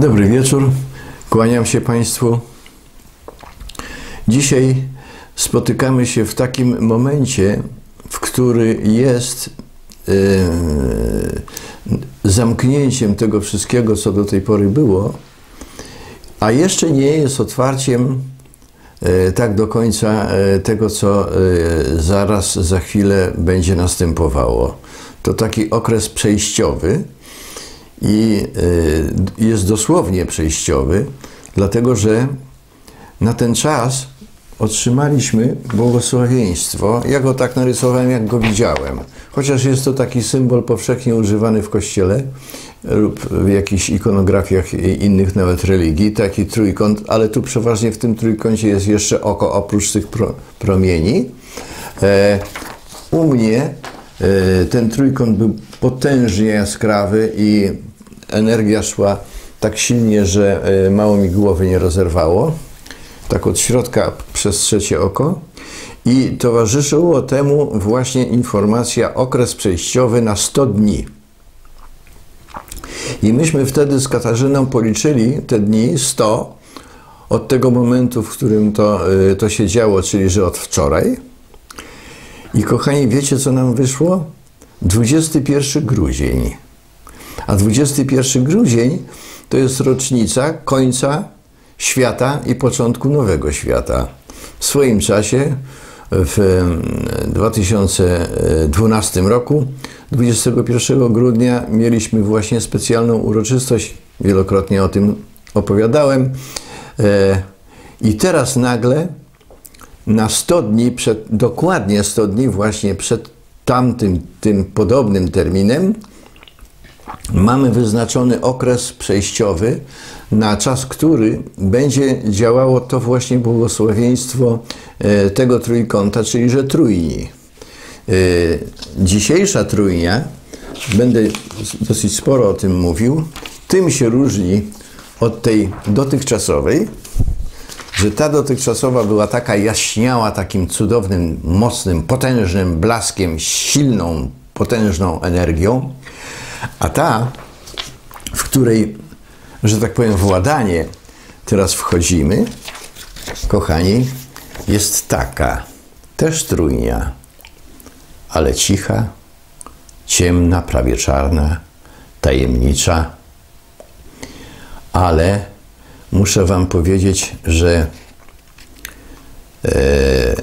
Dobry wieczór, kłaniam się Państwu. Dzisiaj spotykamy się w takim momencie, w który jest yy, zamknięciem tego wszystkiego, co do tej pory było, a jeszcze nie jest otwarciem yy, tak do końca yy, tego, co zaraz, za chwilę będzie następowało. To taki okres przejściowy i jest dosłownie przejściowy, dlatego że na ten czas otrzymaliśmy błogosławieństwo. Ja go tak narysowałem, jak go widziałem. Chociaż jest to taki symbol powszechnie używany w kościele lub w jakichś ikonografiach innych nawet religii, taki trójkąt, ale tu przeważnie w tym trójkącie jest jeszcze oko oprócz tych pro, promieni. E, u mnie e, ten trójkąt był potężnie jaskrawy i energia szła tak silnie, że e, mało mi głowy nie rozerwało tak od środka przez trzecie oko. I towarzyszyło temu właśnie informacja okres przejściowy na 100 dni. I myśmy wtedy z Katarzyną policzyli te dni 100 od tego momentu, w którym to, y, to się działo, czyli że od wczoraj. I kochani, wiecie co nam wyszło? 21 grudzień. A 21 grudzień to jest rocznica końca świata i początku nowego świata. W swoim czasie, w 2012 roku, 21 grudnia, mieliśmy właśnie specjalną uroczystość. Wielokrotnie o tym opowiadałem. E, I teraz nagle, na 100 dni, przed, dokładnie 100 dni, właśnie przed tamtym, tym podobnym terminem, mamy wyznaczony okres przejściowy, na czas który będzie działało to właśnie błogosławieństwo e, tego trójkąta, czyli że trójni. E, dzisiejsza trójnia, będę dosyć sporo o tym mówił, tym się różni od tej dotychczasowej, że ta dotychczasowa była taka jaśniała takim cudownym, mocnym, potężnym blaskiem, silną, potężną energią, a ta, w której, że tak powiem, władanie teraz wchodzimy, kochani, jest taka, też trójnia, ale cicha, ciemna, prawie czarna, tajemnicza, ale muszę Wam powiedzieć, że e,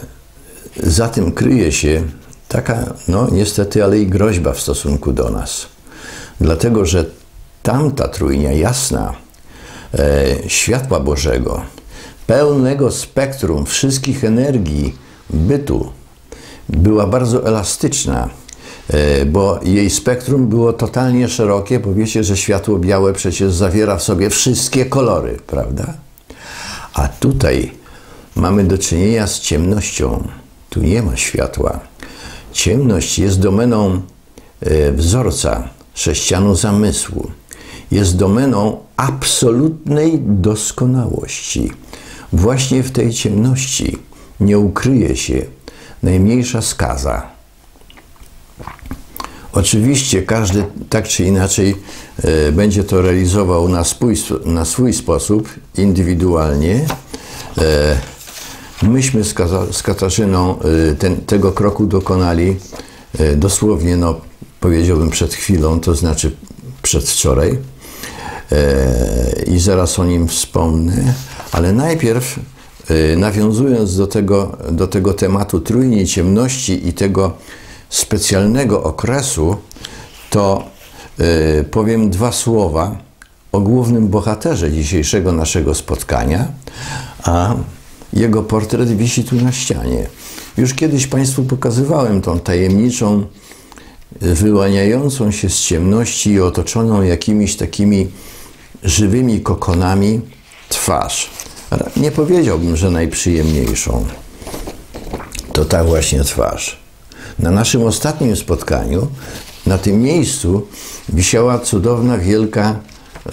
za tym kryje się taka, no niestety, ale i groźba w stosunku do nas. Dlatego, że tamta trójnia jasna, e, światła Bożego, pełnego spektrum wszystkich energii bytu, była bardzo elastyczna, e, bo jej spektrum było totalnie szerokie, bo wiecie, że światło białe przecież zawiera w sobie wszystkie kolory, prawda? A tutaj mamy do czynienia z ciemnością. Tu nie ma światła. Ciemność jest domeną e, wzorca, sześcianu zamysłu. Jest domeną absolutnej doskonałości. Właśnie w tej ciemności nie ukryje się najmniejsza skaza. Oczywiście każdy tak czy inaczej e, będzie to realizował na swój, na swój sposób, indywidualnie. E, myśmy z, Katarzyną e, ten, tego kroku dokonali dosłownie no, powiedziałbym przed chwilą, to znaczy przedwczoraj. E, I zaraz o nim wspomnę, ale najpierw e, nawiązując do tego, do tego tematu trójni ciemności i tego specjalnego okresu, to e, powiem dwa słowa o głównym bohaterze dzisiejszego naszego spotkania, a jego portret wisi tu na ścianie. Już kiedyś Państwu pokazywałem tą tajemniczą wyłaniającą się z ciemności i otoczoną jakimiś takimi żywymi kokonami twarz. Nie powiedziałbym, że najprzyjemniejszą. To ta właśnie twarz. Na naszym ostatnim spotkaniu, na tym miejscu, wisiała cudowna, wielka,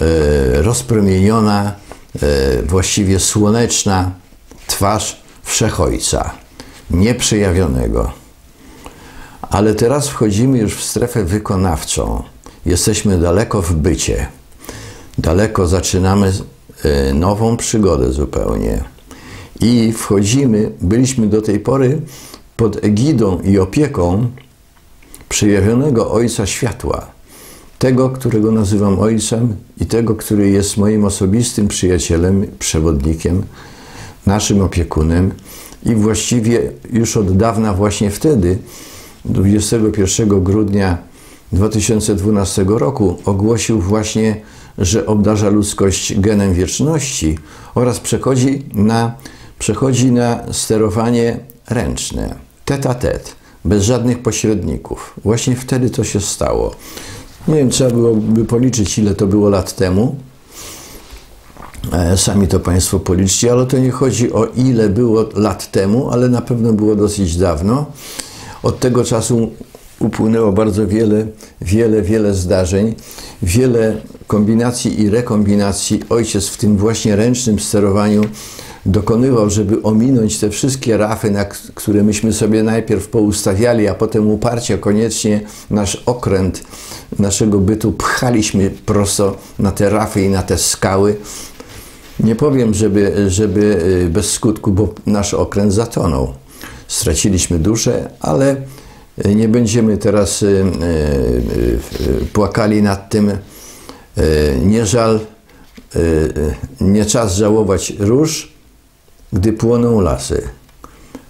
e, rozpromieniona, e, właściwie słoneczna twarz Wszechojca, nieprzejawionego ale teraz wchodzimy już w strefę wykonawczą. Jesteśmy daleko w bycie. daleko zaczynamy e, nową przygodę zupełnie. I wchodzimy, byliśmy do tej pory pod egidą i opieką przejawionego Ojca Światła. Tego, którego nazywam Ojcem i tego, który jest moim osobistym przyjacielem, przewodnikiem, naszym opiekunem. I właściwie już od dawna, właśnie wtedy, 21 grudnia 2012 roku, ogłosił właśnie, że obdarza ludzkość genem wieczności oraz przechodzi na, przechodzi na sterowanie ręczne, tet a tet, bez żadnych pośredników. Właśnie wtedy to się stało. Nie wiem, trzeba byłoby policzyć, ile to było lat temu. E, sami to Państwo policzcie, ale to nie chodzi o ile było lat temu, ale na pewno było dosyć dawno. Od tego czasu upłynęło bardzo wiele, wiele, wiele zdarzeń, wiele kombinacji i rekombinacji. Ojciec w tym właśnie ręcznym sterowaniu dokonywał, żeby ominąć te wszystkie rafy, na które myśmy sobie najpierw poustawiali, a potem uparcie koniecznie nasz okręt naszego bytu pchaliśmy prosto na te rafy i na te skały. Nie powiem, żeby, żeby y, bez skutku, bo nasz okręt zatonął. Straciliśmy duszę, ale y, nie będziemy teraz y, płakali nad tym. Nie żal, nie czas żałować róż, gdy płoną lasy.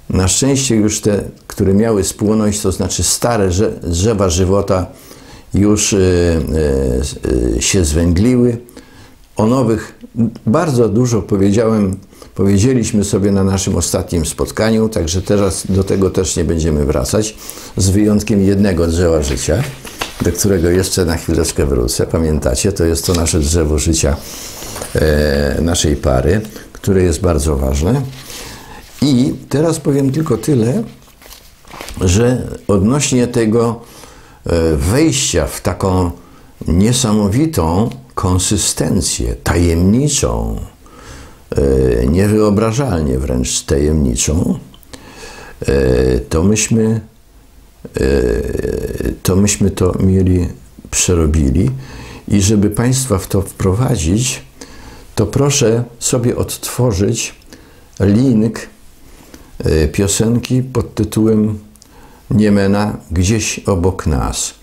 Na szczęście już te, które miały spłonąć, to znaczy stare drzewa żywota, już e, e, się zwęgliły. O nowych bardzo dużo powiedziałem, powiedzieliśmy sobie na naszym ostatnim spotkaniu, także teraz do tego też nie będziemy wracać, z wyjątkiem jednego drzewa życia, do którego jeszcze na chwileczkę wrócę. Pamiętacie, to jest to nasze drzewo życia e, naszej pary, które jest bardzo ważne. I teraz powiem tylko tyle, że odnośnie tego E, wejścia w taką niesamowitą konsystencję, tajemniczą, niewyobrażalnie wręcz tajemniczą, e, to myśmy to myśmy to mieli, przerobili i żeby Państwa w to wprowadzić, to proszę sobie odtworzyć link piosenki pod tytułem Niemena gdzieś obok nas.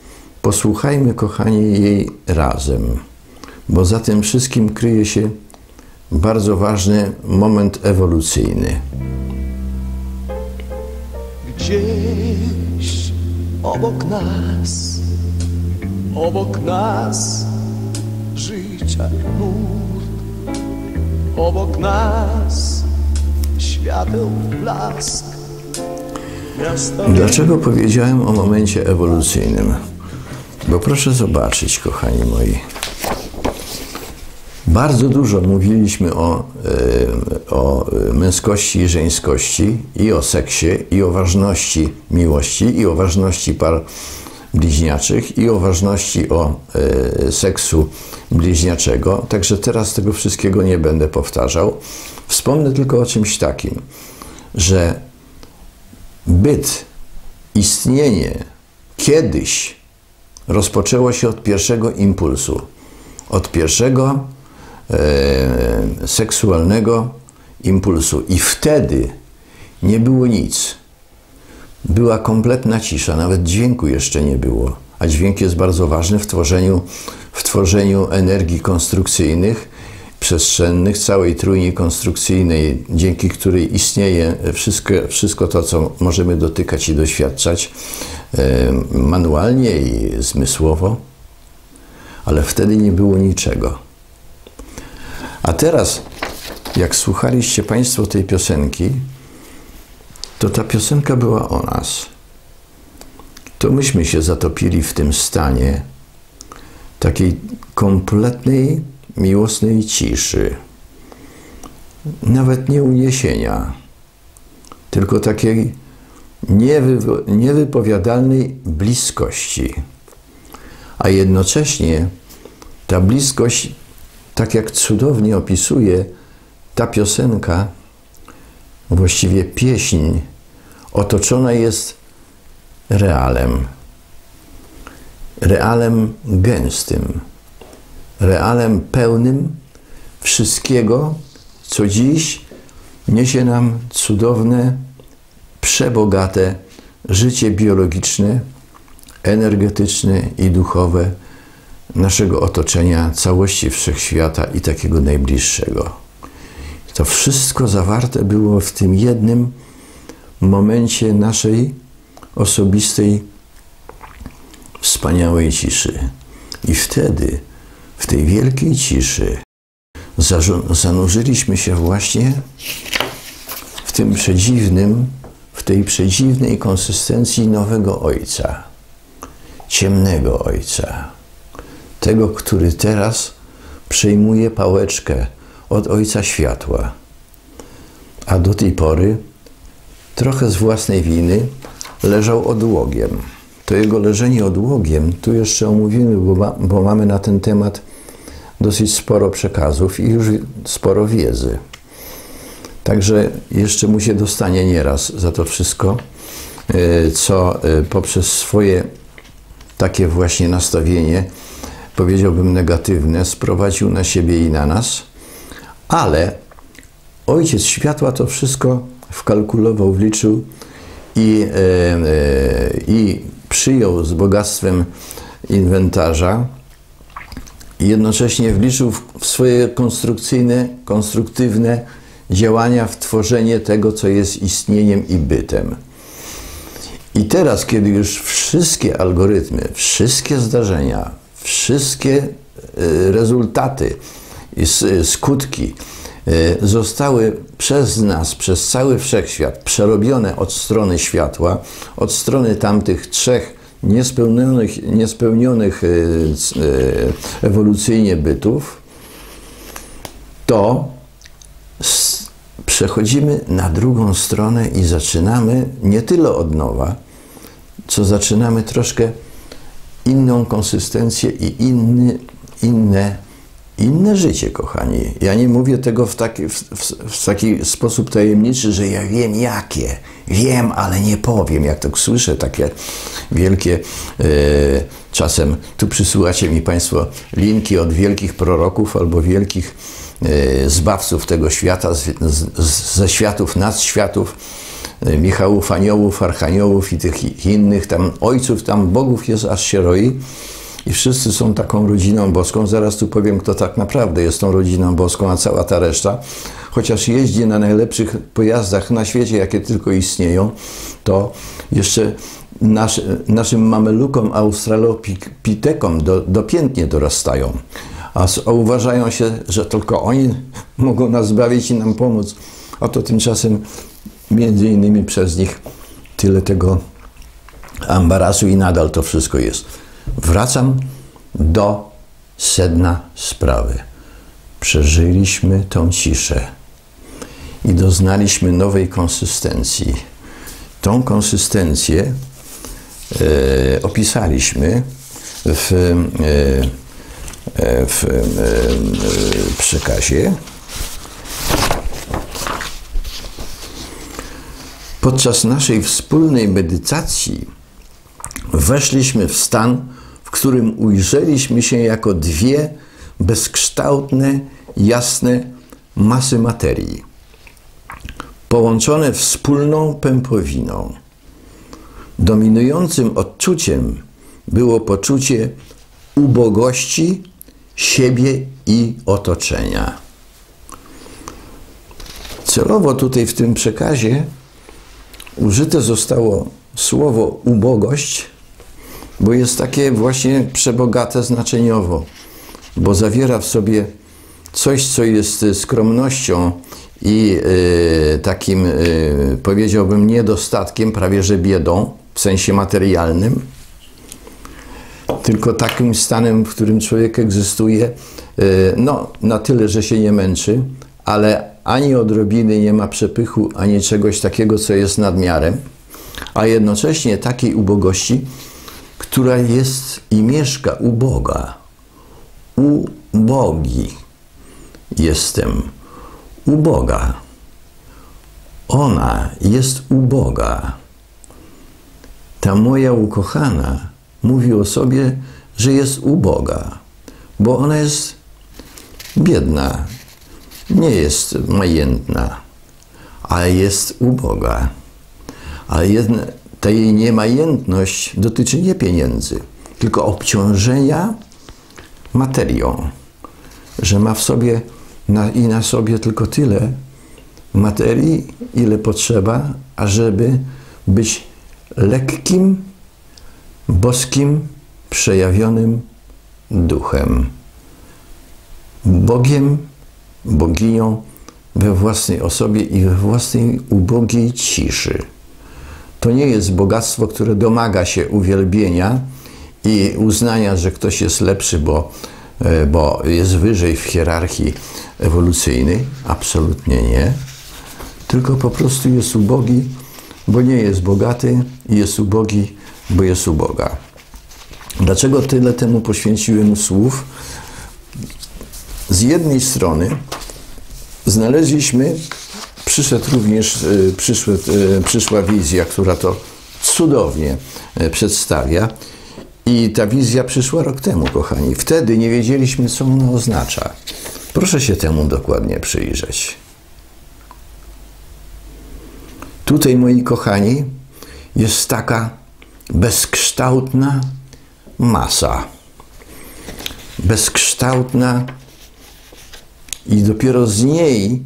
Posłuchajmy, kochani, jej razem, bo za tym wszystkim kryje się bardzo moment ewolucyjny. Gdzieś obok nas, obok nas życia nurt, obok nas świateł blask Dlaczego powiedziałem o momencie ewolucyjnym? Bo proszę zobaczyć, kochani moi. Bardzo dużo mówiliśmy o, e, o męskości i żeńskości, i o seksie, i o ważności miłości, i o ważności par bliźniaczych, i o ważności o e, seksu bliźniaczego. Także teraz tego wszystkiego nie będę powtarzał. Wspomnę tylko o czymś takim, że byt, istnienie kiedyś rozpoczęło się od pierwszego impulsu, od pierwszego e, seksualnego impulsu. I wtedy nie było nic. Była kompletna cisza, nawet dźwięku jeszcze nie było. A dźwięk jest bardzo ważny w tworzeniu, w tworzeniu energii konstrukcyjnych przestrzennych, całej trójni konstrukcyjnej, dzięki której istnieje wszystko, wszystko to, co możemy dotykać i doświadczać e, manualnie i zmysłowo, ale wtedy nie było niczego. A teraz, jak słuchaliście Państwo tej piosenki, to ta piosenka była o nas. To myśmy się zatopili w tym stanie takiej kompletnej miłosnej ciszy, nawet nie uniesienia, tylko takiej niewypowiadalnej bliskości. A jednocześnie ta bliskość, tak jak cudownie opisuje ta piosenka, właściwie pieśń, otoczona jest realem. Realem gęstym realem pełnym wszystkiego, co dziś niesie nam cudowne, przebogate życie biologiczne, energetyczne i duchowe naszego otoczenia, całości wszechświata i takiego najbliższego. To wszystko zawarte było w tym jednym momencie naszej osobistej, wspaniałej ciszy. I wtedy, w tej wielkiej ciszy, zanurzyliśmy się właśnie w tym przedziwnym, w tej przedziwnej konsystencji nowego Ojca, ciemnego Ojca, tego, który teraz przejmuje pałeczkę od Ojca Światła, a do tej pory trochę z własnej winy leżał odłogiem. To jego leżenie odłogiem, tu jeszcze omówimy, bo, ma, bo mamy na ten temat dosyć sporo przekazów i już sporo wiedzy. Także jeszcze mu się dostanie nieraz za to wszystko, e, co e, poprzez swoje takie właśnie nastawienie, powiedziałbym negatywne, sprowadził na siebie i na nas, ale Ojciec Światła to wszystko wkalkulował, wliczył i, e, i przyjął z bogactwem inwentarza jednocześnie wliczył w swoje konstrukcyjne, konstruktywne działania w tworzenie tego, co jest istnieniem i bytem. I teraz, kiedy już wszystkie algorytmy, wszystkie zdarzenia, wszystkie e, rezultaty i skutki e, zostały przez nas, przez cały wszechświat przerobione od strony światła, od strony tamtych trzech niespełnionych, niespełnionych e, ewolucyjnie bytów, to przechodzimy na drugą stronę i zaczynamy nie tyle od nowa, co zaczynamy troszkę inną konsystencję i inny, inne, inne życie, kochani. Ja nie mówię tego w taki, w, w taki sposób tajemniczy, że ja wiem jakie. Wiem, ale nie powiem. Jak to słyszę, takie wielkie, e, czasem tu przysyłacie mi Państwo linki od wielkich proroków albo wielkich E, zbawców tego świata, z, z, ze światów, nadświatów, e, Michałów, aniołów, archaniołów i tych innych tam ojców, tam bogów jest aż się roi. I wszyscy są taką rodziną boską. Zaraz tu powiem, kto tak naprawdę jest tą rodziną boską, a cała ta reszta, chociaż jeździ na najlepszych pojazdach na świecie, jakie tylko istnieją, to jeszcze nasz, naszym mamelukom, australopitekom do, dopiętnie dorastają a, a uważają się, że tylko oni mogą nas zbawić i nam pomóc. A to tymczasem między innymi przez nich tyle tego ambarasu i nadal to wszystko jest. Wracam do sedna sprawy. Przeżyliśmy tą ciszę i doznaliśmy nowej konsystencji. Tą konsystencję e, opisaliśmy w e, E, w e, przekazie. Podczas naszej wspólnej medytacji weszliśmy w stan, w którym ujrzeliśmy się jako dwie bezkształtne, jasne masy materii, połączone wspólną pępowiną. Dominującym odczuciem było poczucie ubogości siebie i otoczenia. Celowo tutaj w tym przekazie użyte zostało słowo ubogość, bo jest takie właśnie przebogate znaczeniowo, bo zawiera w sobie coś, co jest skromnością i y, takim, y, powiedziałbym, niedostatkiem, prawie że biedą w sensie materialnym. Tylko takim stanem, w którym człowiek egzystuje, e, no, na tyle, że się nie męczy, ale ani odrobiny nie ma przepychu, ani czegoś takiego, co jest nadmiarem, a jednocześnie takiej ubogości, która jest i mieszka u Boga. Ubogi jestem. U Boga. Ona jest u Boga. Ta moja ukochana mówi o sobie, że jest uboga, bo ona jest biedna, nie jest majętna, ale jest uboga. Ale jedna, ta jej niemajętność dotyczy nie pieniędzy, tylko obciążenia materią, że ma w sobie na, i na sobie tylko tyle materii, ile potrzeba, ażeby być lekkim, boskim, przejawionym duchem. Bogiem, boginią we własnej osobie i we własnej ubogiej ciszy. To nie jest bogactwo, które domaga się uwielbienia i uznania, że ktoś jest lepszy, bo, e, bo jest wyżej w hierarchii ewolucyjnej. Absolutnie nie. Tylko po prostu jest ubogi, bo nie jest bogaty i jest ubogi, bo jest uboga. Dlaczego tyle temu poświęciłem słów? Z jednej strony znaleźliśmy, przyszedł również, e, przyszły, e, przyszła wizja, która to cudownie e, przedstawia. I ta wizja przyszła rok temu, kochani. Wtedy nie wiedzieliśmy, co ona oznacza. Proszę się temu dokładnie przyjrzeć. Tutaj, moi kochani, jest taka bezkształtna masa. Bezkształtna i dopiero z niej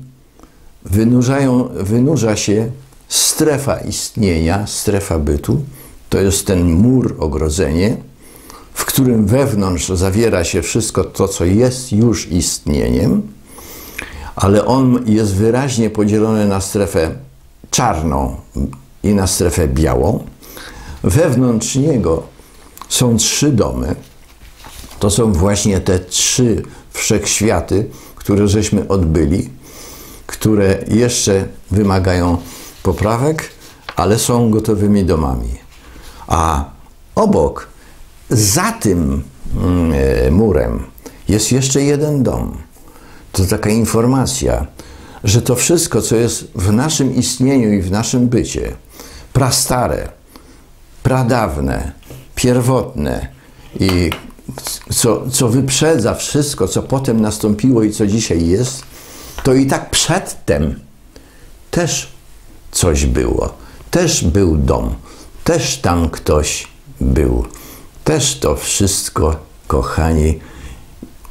wynurzają, wynurza się strefa istnienia, strefa bytu. To jest ten mur, ogrodzenie, w którym wewnątrz zawiera się wszystko to, co jest już istnieniem, ale on jest wyraźnie podzielony na strefę czarną i na strefę białą. Wewnątrz niego są trzy domy. To są właśnie te trzy wszechświaty, które żeśmy odbyli, które jeszcze wymagają poprawek, ale są gotowymi domami. A obok, za tym mm, e, murem, jest jeszcze jeden dom. To taka informacja, że to wszystko, co jest w naszym istnieniu i w naszym bycie, prastare, pradawne, pierwotne i co, co wyprzedza wszystko, co potem nastąpiło i co dzisiaj jest, to i tak przedtem też coś było. Też był dom, też tam ktoś był. Też to wszystko, kochani,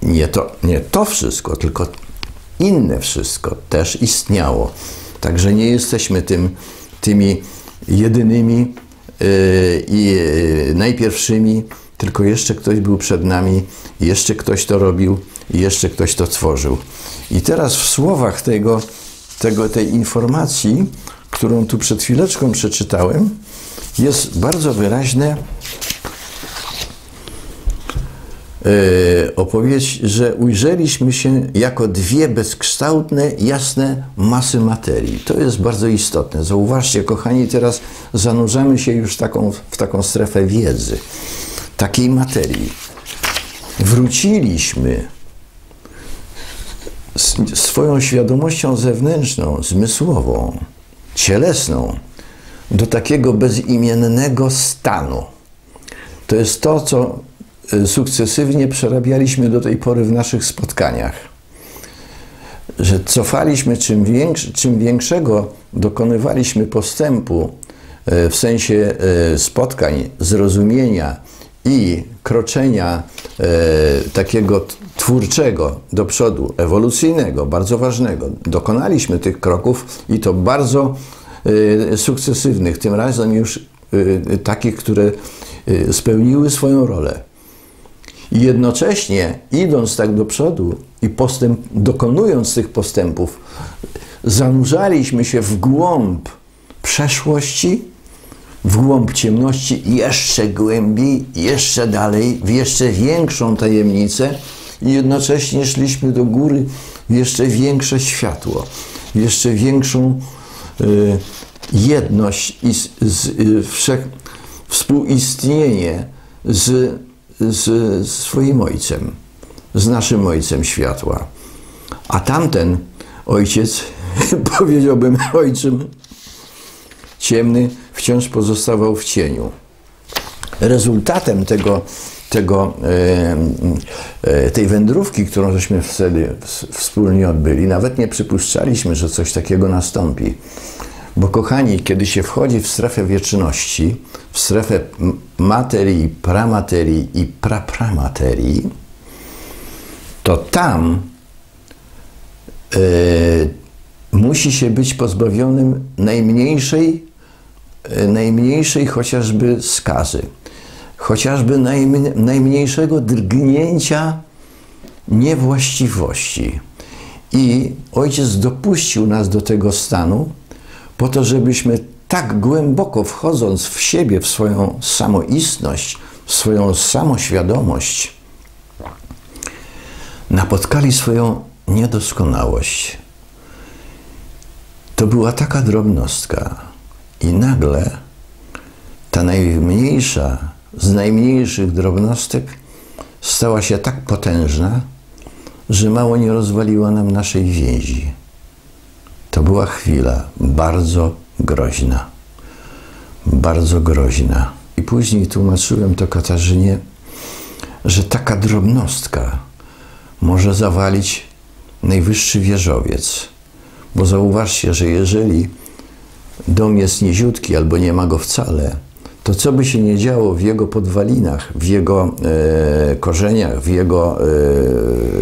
nie to, nie to wszystko, tylko inne wszystko też istniało. Także nie jesteśmy tym, tymi jedynymi yy, i yy, najpierwszymi, tylko jeszcze ktoś był przed nami, jeszcze ktoś to robił, jeszcze ktoś to tworzył. I teraz w słowach tego, tego, tej informacji, którą tu przed chwileczką przeczytałem, jest bardzo wyraźne opowieść, że ujrzeliśmy się jako dwie bezkształtne, jasne masy materii. To jest bardzo istotne. Zauważcie, kochani, teraz zanurzamy się już taką, w taką strefę wiedzy, takiej materii. Wróciliśmy swoją świadomością zewnętrzną, zmysłową, cielesną do takiego bezimiennego stanu. To jest to, co y, sukcesywnie przerabialiśmy do tej pory w naszych spotkaniach. Że cofaliśmy, czym, większy, czym większego dokonywaliśmy postępu y, w sensie y, spotkań, zrozumienia i kroczenia takiego twórczego do przodu, ewolucyjnego, bardzo ważnego. Dokonaliśmy tych kroków i to bardzo y, sukcesywnych, tym razem już y, takich, które y, spełniły swoją rolę. I jednocześnie idąc tak do przodu i postęp, dokonując tych postępów, zanurzaliśmy się w głąb przeszłości, w głąb ciemności, jeszcze głębiej, jeszcze dalej, w jeszcze większą tajemnicę, i jednocześnie szliśmy do góry w jeszcze większe światło, w jeszcze większą y, jedność i z, z, y, wszech, współistnienie z, z swoim Ojcem, z naszym Ojcem światła. A tamten ojciec, powiedziałbym ojczym ciemny, wciąż pozostawał w cieniu. Rezultatem tego tego, e, tej wędrówki, którą żeśmy wtedy wspólnie odbyli, nawet nie przypuszczaliśmy, że coś takiego nastąpi. Bo kochani, kiedy się wchodzi w strefę wieczności, w strefę materii, pramaterii i prapramaterii, to tam yy, musi się być pozbawionym najmniejszej, najmniejszej chociażby skazy, chociażby najmniejszego drgnięcia niewłaściwości. I ojciec dopuścił nas do tego stanu, po to, żebyśmy tak głęboko wchodząc w siebie, w swoją samoistność, w swoją samoświadomość, napotkali swoją niedoskonałość. To była taka drobnostka, i nagle ta najmniejsza z najmniejszych drobnostek stała się tak potężna, że mało nie rozwaliła nam naszej więzi. To była chwila bardzo groźna. Bardzo groźna. I później tłumaczyłem to Katarzynie, że taka drobnostka może zawalić najwyższy wieżowiec. Bo zauważcie, że jeżeli dom jest niziutki albo nie ma go wcale, to co by się nie działo w jego podwalinach, w jego e, korzeniach, w jego, e,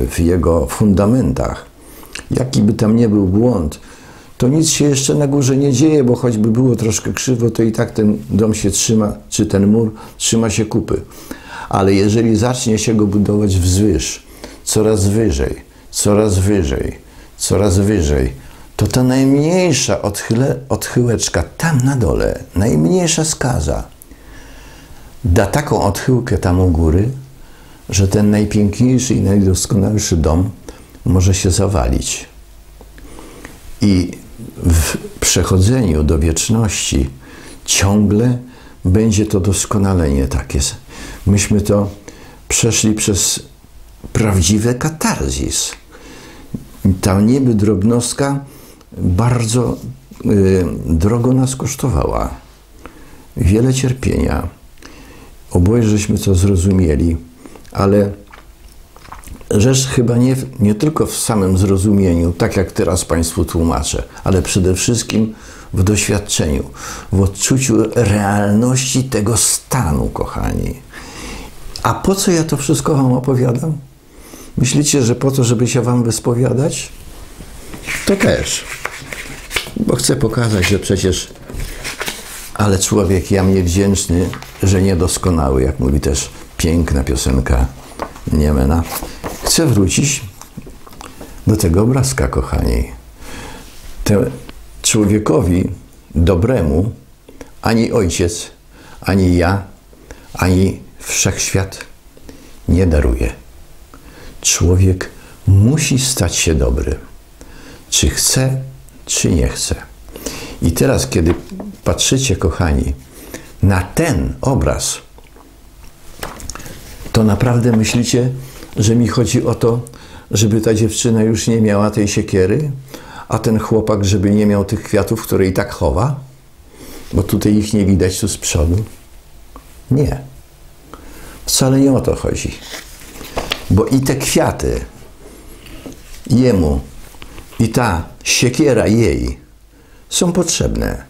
w jego fundamentach, jaki by tam nie był błąd, to nic się jeszcze na górze nie dzieje, bo choćby było troszkę krzywo, to i tak ten dom się trzyma, czy ten mur trzyma się kupy. Ale jeżeli zacznie się go budować wzwyż, coraz wyżej, coraz wyżej, coraz wyżej, to ta najmniejsza odchyle, odchyłeczka tam na dole, najmniejsza skaza, da taką odchyłkę tam u góry, że ten najpiękniejszy i najdoskonalszy dom może się zawalić. I w przechodzeniu do wieczności ciągle będzie to doskonalenie takie. Myśmy to przeszli przez prawdziwe katarzis. Ta niby drobnostka bardzo y, drogo nas kosztowała. Wiele cierpienia. Oboje żeśmy to zrozumieli, ale rzecz chyba nie, nie tylko w samym zrozumieniu, tak jak teraz Państwu tłumaczę, ale przede wszystkim w doświadczeniu, w odczuciu realności tego stanu, kochani. A po co ja to wszystko Wam opowiadam? Myślicie, że po to, żeby się Wam wyspowiadać? To też. Bo chcę pokazać, że przecież ale człowiek ja mnie wdzięczny, że niedoskonały, jak mówi też piękna piosenka Niemena. Chcę wrócić do tego obrazka, kochani. Te człowiekowi dobremu ani ojciec, ani ja, ani wszechświat nie daruje. Człowiek musi stać się dobry, czy chce, czy nie chce. I teraz, kiedy patrzycie, kochani, na ten obraz, to naprawdę myślicie, że mi chodzi o to, żeby ta dziewczyna już nie miała tej siekiery, a ten chłopak, żeby nie miał tych kwiatów, które i tak chowa, bo tutaj ich nie widać tu z przodu. Nie. Wcale nie o to chodzi. Bo i te kwiaty jemu, i ta siekiera jej są potrzebne.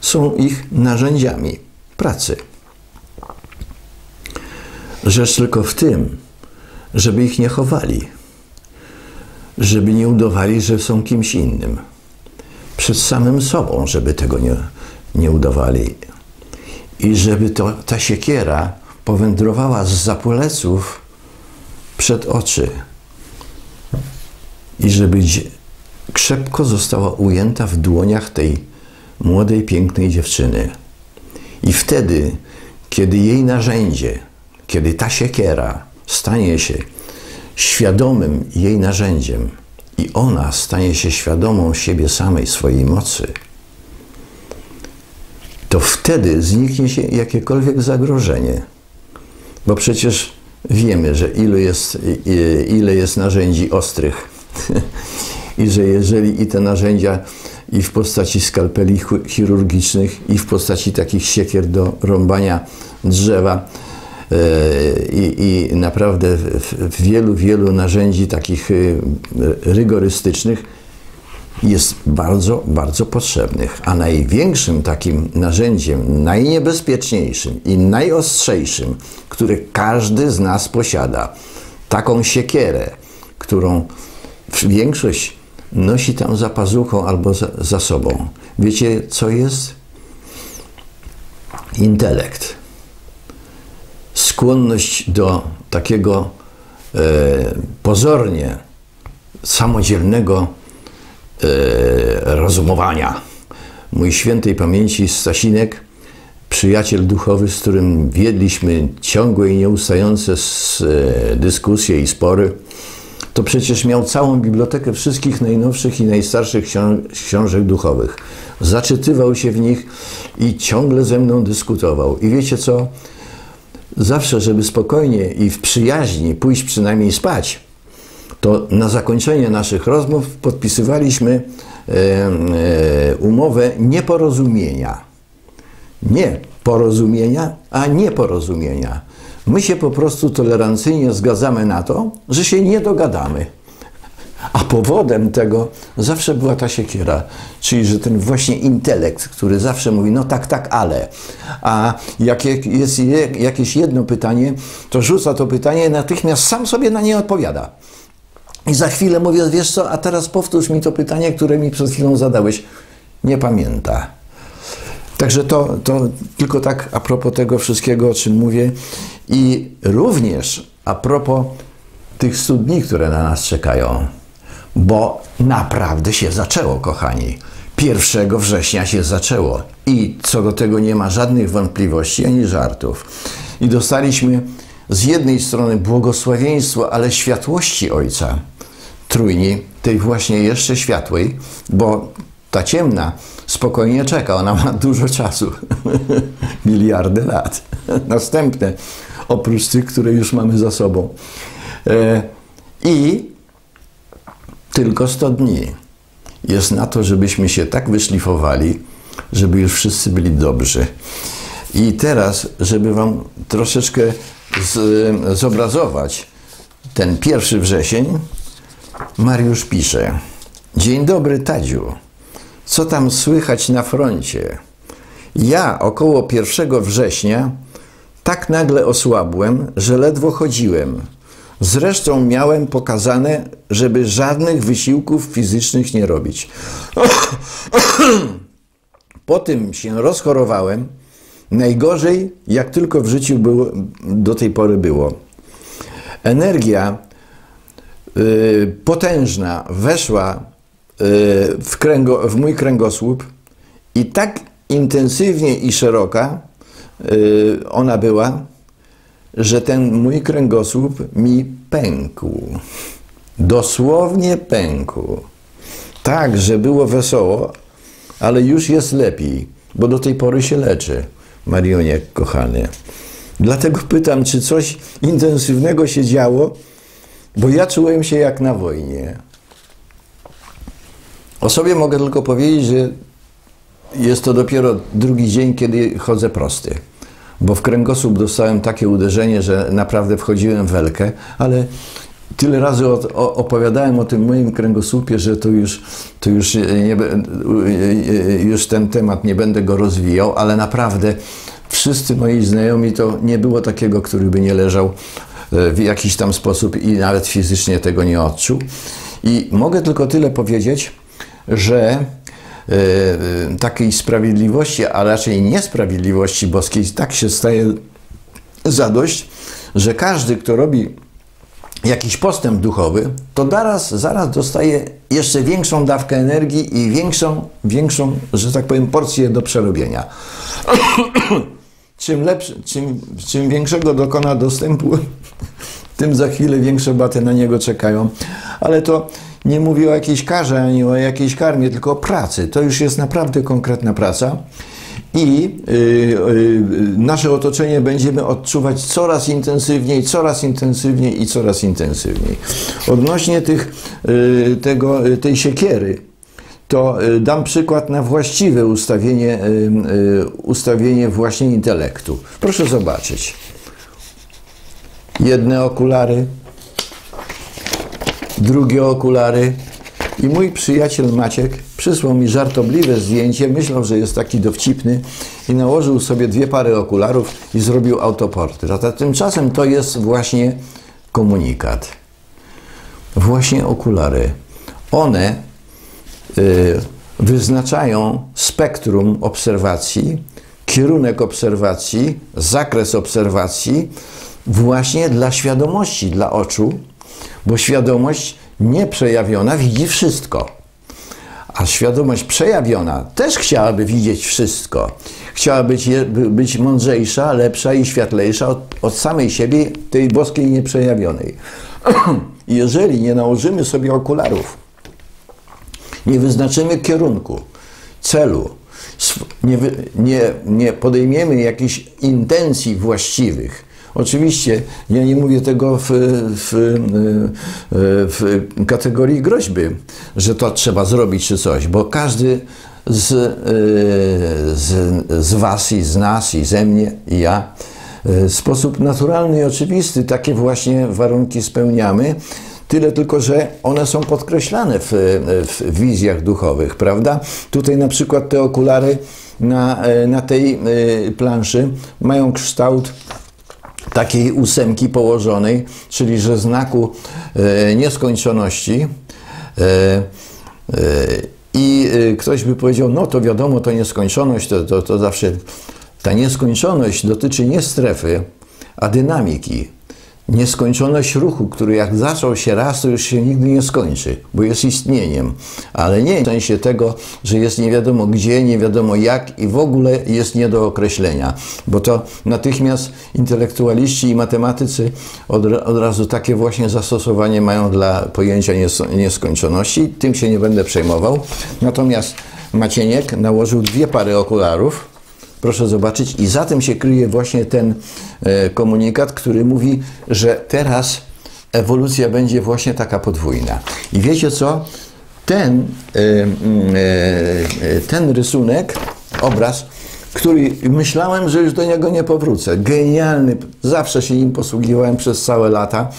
Są ich narzędziami pracy. Rzecz tylko w tym, żeby ich nie chowali, żeby nie udawali, że są kimś innym. Przed samym sobą, żeby tego nie, nie udawali. I żeby to, ta siekiera powędrowała z zapoleców przed oczy. I żeby krzepko została ujęta w dłoniach tej młodej, pięknej dziewczyny. I wtedy, kiedy jej narzędzie, kiedy ta siekiera stanie się świadomym jej narzędziem i ona stanie się świadomą siebie samej, swojej mocy, to wtedy zniknie się jakiekolwiek zagrożenie. Bo przecież wiemy, że ile jest, ile jest narzędzi ostrych i że jeżeli i te narzędzia i w postaci skalpeli chirurgicznych, i w postaci takich siekier do rąbania drzewa, i, i naprawdę wielu, wielu narzędzi takich rygorystycznych jest bardzo, bardzo potrzebnych. A największym takim narzędziem, najniebezpieczniejszym i najostrzejszym, które każdy z nas posiada, taką siekierę, którą większość nosi tam za pazuchą albo za, za sobą. Wiecie, co jest? Intelekt. Skłonność do takiego e, pozornie samodzielnego e, rozumowania. Mój świętej pamięci Stasinek, przyjaciel duchowy, z którym wiedliśmy ciągłe i nieustające e, dyskusje i spory, to przecież miał całą bibliotekę wszystkich najnowszych i najstarszych książek duchowych. Zaczytywał się w nich i ciągle ze mną dyskutował. I wiecie co? Zawsze, żeby spokojnie i w przyjaźni pójść przynajmniej spać, to na zakończenie naszych rozmów podpisywaliśmy e, e, umowę nieporozumienia. Nie porozumienia, a nieporozumienia. My się po prostu tolerancyjnie zgadzamy na to, że się nie dogadamy. A powodem tego zawsze była ta siekiera, czyli że ten właśnie intelekt, który zawsze mówi, no tak, tak, ale. A jak jest jakieś jedno pytanie, to rzuca to pytanie, natychmiast sam sobie na nie odpowiada. I za chwilę mówię, wiesz co, a teraz powtórz mi to pytanie, które mi przed chwilą zadałeś. Nie pamięta. Także to, to tylko tak a propos tego wszystkiego, o czym mówię. I również a propos tych studni, które na nas czekają. Bo naprawdę się zaczęło, kochani. 1 września się zaczęło. I co do tego nie ma żadnych wątpliwości ani żartów. I dostaliśmy z jednej strony błogosławieństwo, ale światłości Ojca Trójni, tej właśnie jeszcze światłej, bo ciemna spokojnie czeka, ona ma dużo czasu. Miliardy lat. Następne, oprócz tych, które już mamy za sobą. E, I tylko 100 dni jest na to, żebyśmy się tak wyszlifowali, żeby już wszyscy byli dobrzy. I teraz, żeby Wam troszeczkę z, zobrazować ten pierwszy wrzesień, Mariusz pisze: Dzień dobry, Tadziu. Co tam słychać na froncie? Ja około 1 września tak nagle osłabłem, że ledwo chodziłem. Zresztą miałem pokazane, żeby żadnych wysiłków fizycznych nie robić. Po tym się rozchorowałem. Najgorzej, jak tylko w życiu było, do tej pory było. Energia yy, potężna weszła w, kręgo, w mój kręgosłup i tak intensywnie i szeroka y, ona była, że ten mój kręgosłup mi pękł. Dosłownie pękł. Tak, że było wesoło, ale już jest lepiej, bo do tej pory się leczy, Marionie kochany. Dlatego pytam, czy coś intensywnego się działo, bo ja czułem się jak na wojnie. O sobie mogę tylko powiedzieć, że jest to dopiero drugi dzień, kiedy chodzę prosty. Bo w kręgosłup dostałem takie uderzenie, że naprawdę wchodziłem w welkę, ale tyle razy opowiadałem o tym moim kręgosłupie, że to już, to już, nie, już ten temat nie będę go rozwijał, ale naprawdę wszyscy moi znajomi to nie było takiego, który by nie leżał e, w jakiś tam sposób i nawet fizycznie tego nie odczuł. I mogę tylko tyle powiedzieć, że e, takiej sprawiedliwości, a raczej niesprawiedliwości boskiej tak się staje zadość, że każdy, kto robi jakiś postęp duchowy, to zaraz, zaraz dostaje jeszcze większą dawkę energii i większą, większą, że tak powiem, porcję do przerobienia. czym, lepszy, czym, czym większego dokona dostępu, tym za chwilę większe baty na niego czekają. Ale to nie mówię o jakiejś karze ani o jakiejś karmie, tylko o pracy. To już jest naprawdę konkretna praca. I y, y, nasze otoczenie będziemy odczuwać coraz intensywniej, coraz intensywniej i coraz intensywniej. Odnośnie tych, y, tego, tej siekiery, to dam przykład na właściwe ustawienie, ustawienie właśnie intelektu. Proszę zobaczyć. jedne okulary, drugie okulary. I mój przyjaciel Maciek przysłał mi żartobliwe zdjęcie, myślał, że jest taki dowcipny i nałożył sobie dwie pary okularów i zrobił autoportret. A tymczasem to jest właśnie komunikat. Właśnie okulary. One y, wyznaczają spektrum obserwacji, kierunek obserwacji, zakres obserwacji właśnie dla świadomości, dla oczu, bo świadomość nieprzejawiona widzi wszystko. A świadomość przejawiona też chciałaby widzieć wszystko. Chciała być, być mądrzejsza, lepsza i światlejsza od, od samej siebie, tej boskiej nieprzejawionej. Jeżeli nie nałożymy sobie okularów, nie wyznaczymy kierunku, celu, nie, nie, nie podejmiemy jakichś intencji właściwych, Oczywiście ja nie mówię tego w, w, w, kategorii groźby, że to trzeba zrobić czy coś, bo każdy z, z, z Was i z nas i ze mnie i ja w sposób naturalny i oczywisty takie właśnie warunki spełniamy. Tyle tylko, że one są podkreślane w, w wizjach duchowych, prawda? Tutaj na przykład te okulary na, na tej planszy mają kształt takiej ósemki położonej, czyli że znaku e, nieskończoności. E, e, I ktoś by powiedział, no to wiadomo, to nieskończoność, to, to, to zawsze ta nieskończoność dotyczy nie strefy, a dynamiki nieskończoność ruchu, który jak zaczął się raz, to już się nigdy nie skończy, bo jest istnieniem, ale nie w sensie tego, że jest nie wiadomo gdzie, nie wiadomo jak i w ogóle jest nie do określenia, bo to natychmiast intelektualiści i matematycy od, od razu takie właśnie zastosowanie mają dla pojęcia nieskończoności, tym się nie będę przejmował. Natomiast Macieniek nałożył dwie pary okularów, Proszę zobaczyć, i za tym się kryje właśnie ten e, komunikat, który mówi, że teraz ewolucja będzie właśnie taka podwójna. I wiecie co? Ten, e, e, ten rysunek, obraz, który myślałem, że już do niego nie powrócę. Genialny, zawsze się nim posługiwałem przez całe lata.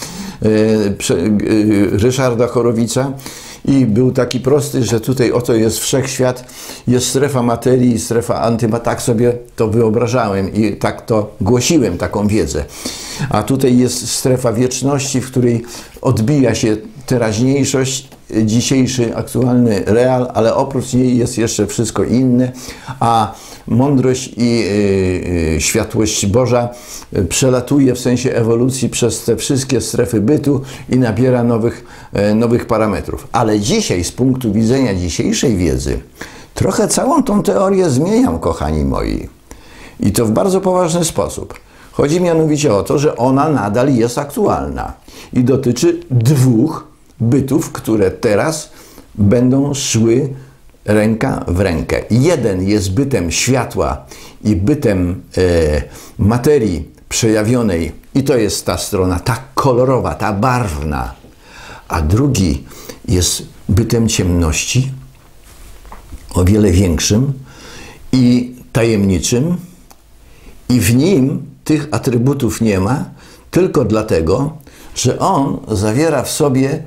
Ryszarda Chorowica i był taki prosty, że tutaj oto jest wszechświat, jest strefa materii strefa antymaterii. Tak sobie to wyobrażałem i tak to głosiłem, taką wiedzę. A tutaj jest strefa wieczności, w której odbija się teraźniejszość, dzisiejszy, aktualny real, ale oprócz niej jest jeszcze wszystko inne, a mądrość i y, y, światłość Boża y, przelatuje w sensie ewolucji przez te wszystkie strefy bytu i nabiera nowych, nowych parametrów. Ale dzisiaj, z punktu widzenia dzisiejszej wiedzy, trochę całą tą teorię zmieniam, kochani moi. I to w bardzo poważny sposób. Chodzi mianowicie o to, że ona nadal jest aktualna i dotyczy dwóch bytów, które teraz będą szły ręka w rękę. Jeden jest bytem światła i bytem e, materii przejawionej, i to jest ta strona, ta kolorowa, ta barwna, a drugi jest bytem ciemności, o wiele większym i tajemniczym, i w nim tych atrybutów nie ma, tylko dlatego, że on zawiera w sobie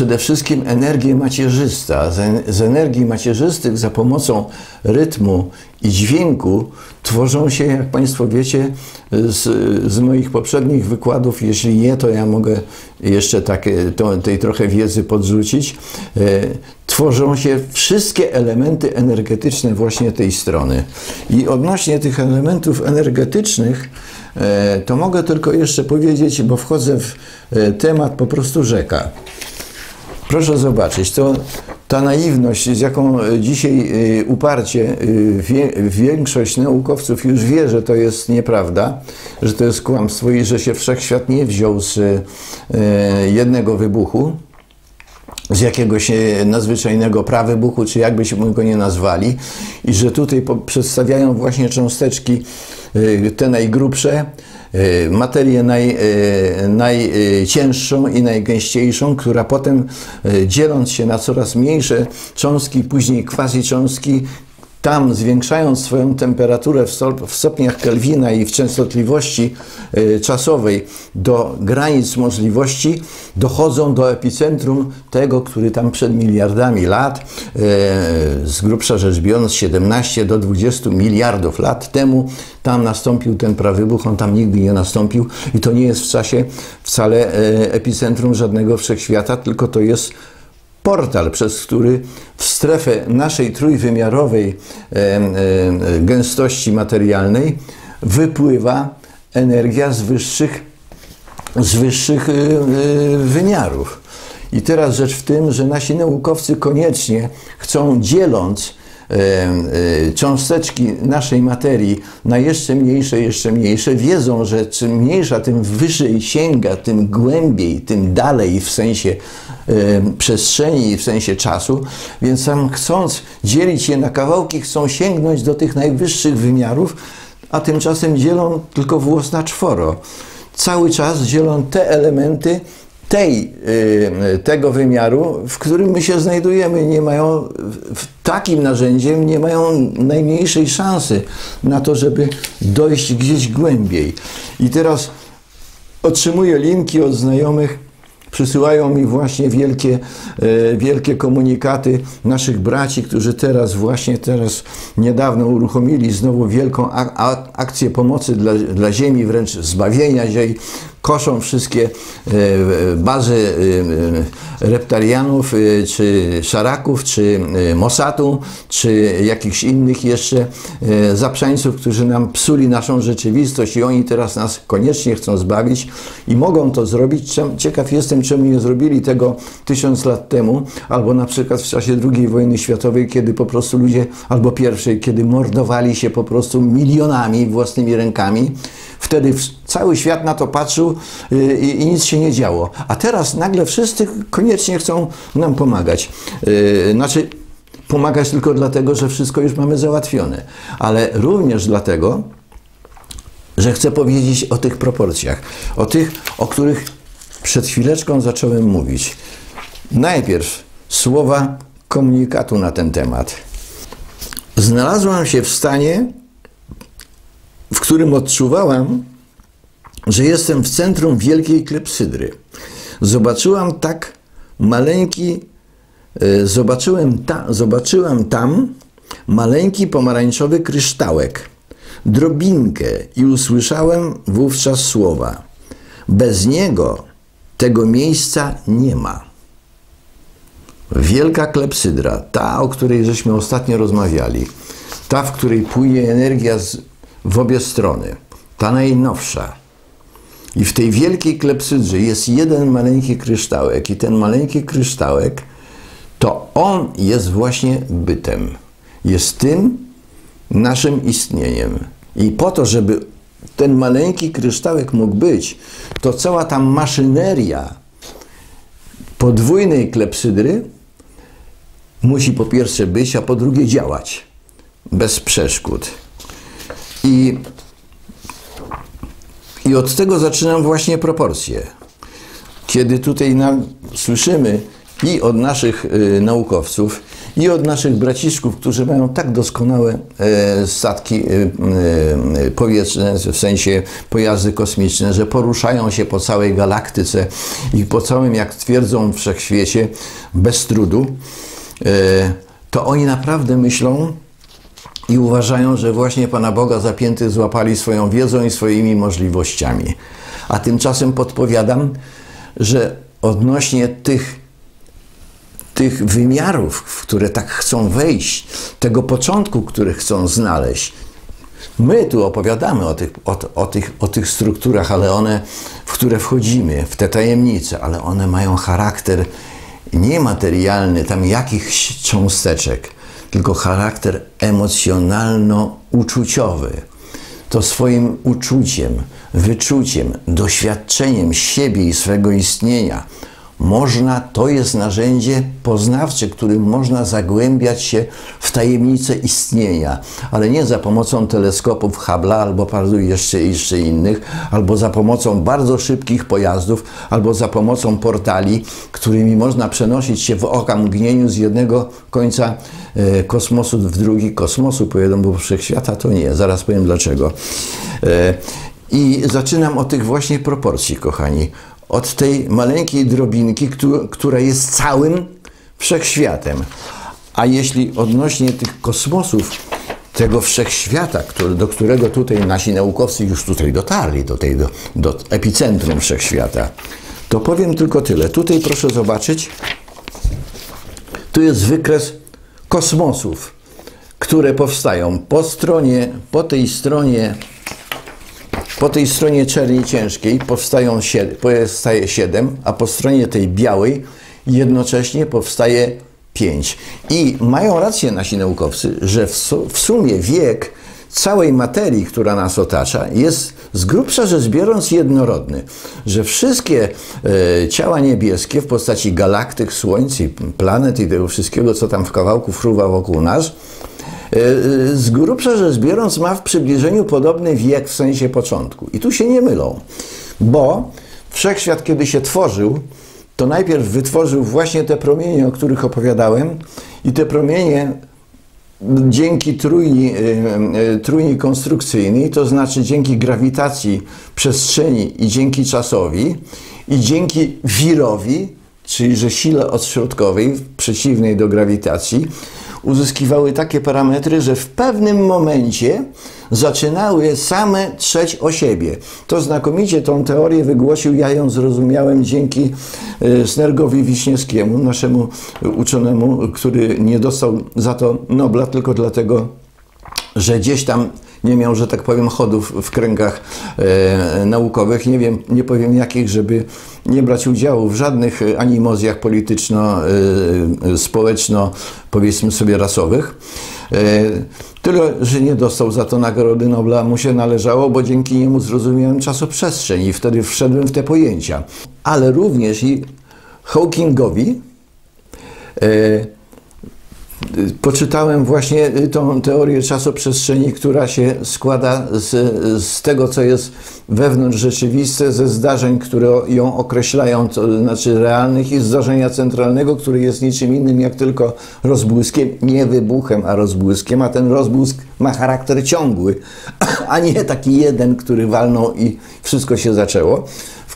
przede wszystkim energię macierzysta. Z energii macierzystych za pomocą rytmu i dźwięku tworzą się, jak Państwo wiecie, z, z moich poprzednich wykładów, jeśli nie, to ja mogę jeszcze takie, to, tej trochę wiedzy podrzucić, e, tworzą się wszystkie elementy energetyczne właśnie tej strony. I odnośnie tych elementów energetycznych, e, to mogę tylko jeszcze powiedzieć, bo wchodzę w e, temat po prostu rzeka. Proszę zobaczyć, to ta naiwność, z jaką dzisiaj y, uparcie y, większość naukowców już wie, że to jest nieprawda, że to jest kłamstwo i że się wszechświat nie wziął z jednego wybuchu, z jakiegoś nadzwyczajnego prawybuchu, czy jakbyśmy go nie nazwali, i że tutaj przedstawiają właśnie cząsteczki te najgrubsze, E, materię naj, e, najcięższą i najgęściejszą, która potem e, dzieląc się na coraz mniejsze cząstki, później quasi cząstki, tam zwiększając swoją temperaturę w, stop, w stopniach Kelwina i w częstotliwości y, czasowej do granic możliwości, dochodzą do epicentrum tego, który tam przed miliardami lat, y, z grubsza rzecz biorąc 17 do 20 miliardów lat temu, tam nastąpił ten prawybuch, on tam nigdy nie nastąpił i to nie jest w czasie wcale y, epicentrum żadnego wszechświata, tylko to jest portal, przez który w strefę naszej trójwymiarowej gęstości materialnej wypływa energia z wyższych, z wyższych e, wymiarów. I teraz rzecz w tym, że nasi naukowcy koniecznie chcą dzieląc cząsteczki naszej materii na jeszcze mniejsze, jeszcze mniejsze, wiedzą, że czym mniejsza, tym wyżej sięga, tym głębiej, tym dalej w sensie przestrzeni w sensie czasu, więc tam chcąc dzielić je na kawałki, chcą sięgnąć do tych najwyższych wymiarów, a tymczasem dzielą tylko włos na czworo. Cały czas dzielą te elementy, tej, tego wymiaru, w którym my się znajdujemy, nie mają takim narzędziem nie mają najmniejszej szansy na to, żeby dojść gdzieś głębiej. I teraz otrzymuję linki od znajomych, przysyłają mi właśnie wielkie, e, wielkie komunikaty naszych braci, którzy teraz, właśnie teraz niedawno uruchomili znowu wielką akcję pomocy dla, dla ziemi, wręcz zbawienia ziemi, koszą wszystkie e, bazy e, reptarianów, e, czy szaraków, czy Mossadu, czy jakichś innych jeszcze zaprzańców, którzy nam psuli naszą rzeczywistość i oni teraz nas koniecznie chcą zbawić i mogą to zrobić. Ciekaw jestem, czemu nie zrobili tego tysiąc lat temu, albo na przykład w czasie II wojny światowej, kiedy po prostu ludzie, albo pierwszej, kiedy mordowali się po prostu milionami własnymi rękami. Wtedy cały świat na to patrzył y, i, nic się nie działo. A teraz nagle wszyscy koniecznie chcą nam pomagać. Y, znaczy, pomagać tylko dlatego, że wszystko już mamy załatwione, ale również dlatego, że chcę powiedzieć o tych proporcjach, o tych, o których przed chwileczką zacząłem mówić. Najpierw słowa komunikatu na ten temat. Znalazłam się w stanie, w którym odczuwałam, że jestem w centrum wielkiej klepsydry. Zobaczyłam tak maleńki, e, zobaczyłem ta, zobaczyłam tam maleńki pomarańczowy kryształek, drobinkę i usłyszałem wówczas słowa: Bez niego tego miejsca nie ma. Wielka klepsydra, ta, o której żeśmy ostatnio rozmawiali, ta, w której płynie energia z, w obie strony, ta najnowsza, i w tej wielkiej klepsydrze jest jeden maleńki kryształek, i ten maleńki kryształek to on jest właśnie bytem. Jest tym naszym istnieniem. I po to, żeby ten maleńki kryształek mógł być, to cała ta maszyneria podwójnej klepsydry musi po pierwsze być, a po drugie działać bez przeszkód. I i od tego zaczynam właśnie proporcje. Kiedy tutaj nam słyszymy i od naszych y, naukowców, i od naszych braciszków, którzy mają tak doskonałe e, statki y, y, powietrzne, w sensie pojazdy kosmiczne, że poruszają się po całej galaktyce i po całym, jak twierdzą, wszechświecie bez trudu, e, to oni naprawdę myślą, i uważają, że właśnie Pana Boga zapięty złapali swoją wiedzą i swoimi możliwościami. A tymczasem podpowiadam, że odnośnie tych, tych wymiarów, w które tak chcą wejść, tego początku, który chcą znaleźć, My tu opowiadamy o tych, o, o, tych, o tych strukturach, ale one, w które wchodzimy, w te tajemnice, ale one mają charakter niematerialny, tam jakichś cząsteczek tylko charakter emocjonalno-uczuciowy. To swoim uczuciem, wyczuciem, doświadczeniem siebie i swego istnienia można, to jest narzędzie poznawcze, którym można zagłębiać się w tajemnice istnienia, ale nie za pomocą teleskopów Hubble'a albo paru jeszcze, jeszcze innych, albo za pomocą bardzo szybkich pojazdów, albo za pomocą portali, którymi można przenosić się w oka mgnieniu z jednego końca e, kosmosu w drugi kosmosu, powiedzą, bo wszechświata to nie. Zaraz powiem dlaczego. E, I zaczynam od tych właśnie proporcji, kochani od tej maleńkiej drobinki, która jest całym wszechświatem. A jeśli odnośnie tych kosmosów, tego wszechświata, do którego tutaj nasi naukowcy już tutaj dotarli, do, tej, do, do epicentrum wszechświata, to powiem tylko tyle. Tutaj proszę zobaczyć, tu jest wykres kosmosów, które powstają po stronie, po tej stronie po tej stronie czerni ciężkiej powstają powstaje 7, a po stronie tej białej jednocześnie powstaje 5. I mają rację nasi naukowcy, że w sumie wiek całej materii, która nas otacza, jest z grubsza rzecz biorąc jednorodny. Że wszystkie e, ciała niebieskie w postaci galaktyk, słońc i planet i tego wszystkiego, co tam w kawałku fruwa wokół nas, z grubsza rzecz biorąc ma w przybliżeniu podobny wiek w sensie początku. I tu się nie mylą, bo wszechświat, kiedy się tworzył, to najpierw wytworzył właśnie te promienie, o których opowiadałem, i te promienie dzięki trójni, e, e, trójni konstrukcyjnej, to znaczy dzięki grawitacji przestrzeni i dzięki czasowi, i dzięki wirowi, czyli że sile odśrodkowej przeciwnej do grawitacji, uzyskiwały takie parametry, że w pewnym momencie zaczynały same trzeć o siebie. To znakomicie tą teorię wygłosił, ja ją zrozumiałem dzięki e, Snergowi Wiśniewskiemu, naszemu uczonemu, który nie dostał za to Nobla tylko dlatego, że gdzieś tam nie miał, że tak powiem, chodów w kręgach e, naukowych. Nie wiem, nie powiem jakich, żeby nie brać udziału w żadnych animozjach polityczno-społeczno, e, powiedzmy sobie, rasowych. E, tyle, że nie dostał za to Nagrody Nobla, mu się należało, bo dzięki niemu zrozumiałem czasoprzestrzeń i wtedy wszedłem w te pojęcia. Ale również i Hawkingowi e, Poczytałem właśnie y, tą teorię czasoprzestrzeni, która się składa z, z tego, co jest wewnątrz rzeczywiste, ze zdarzeń, które ją określają, to znaczy realnych i zdarzenia centralnego, który jest niczym innym jak tylko rozbłyskiem, nie wybuchem, a rozbłyskiem, a ten rozbłysk ma charakter ciągły, a nie taki jeden, który walnął i wszystko się zaczęło.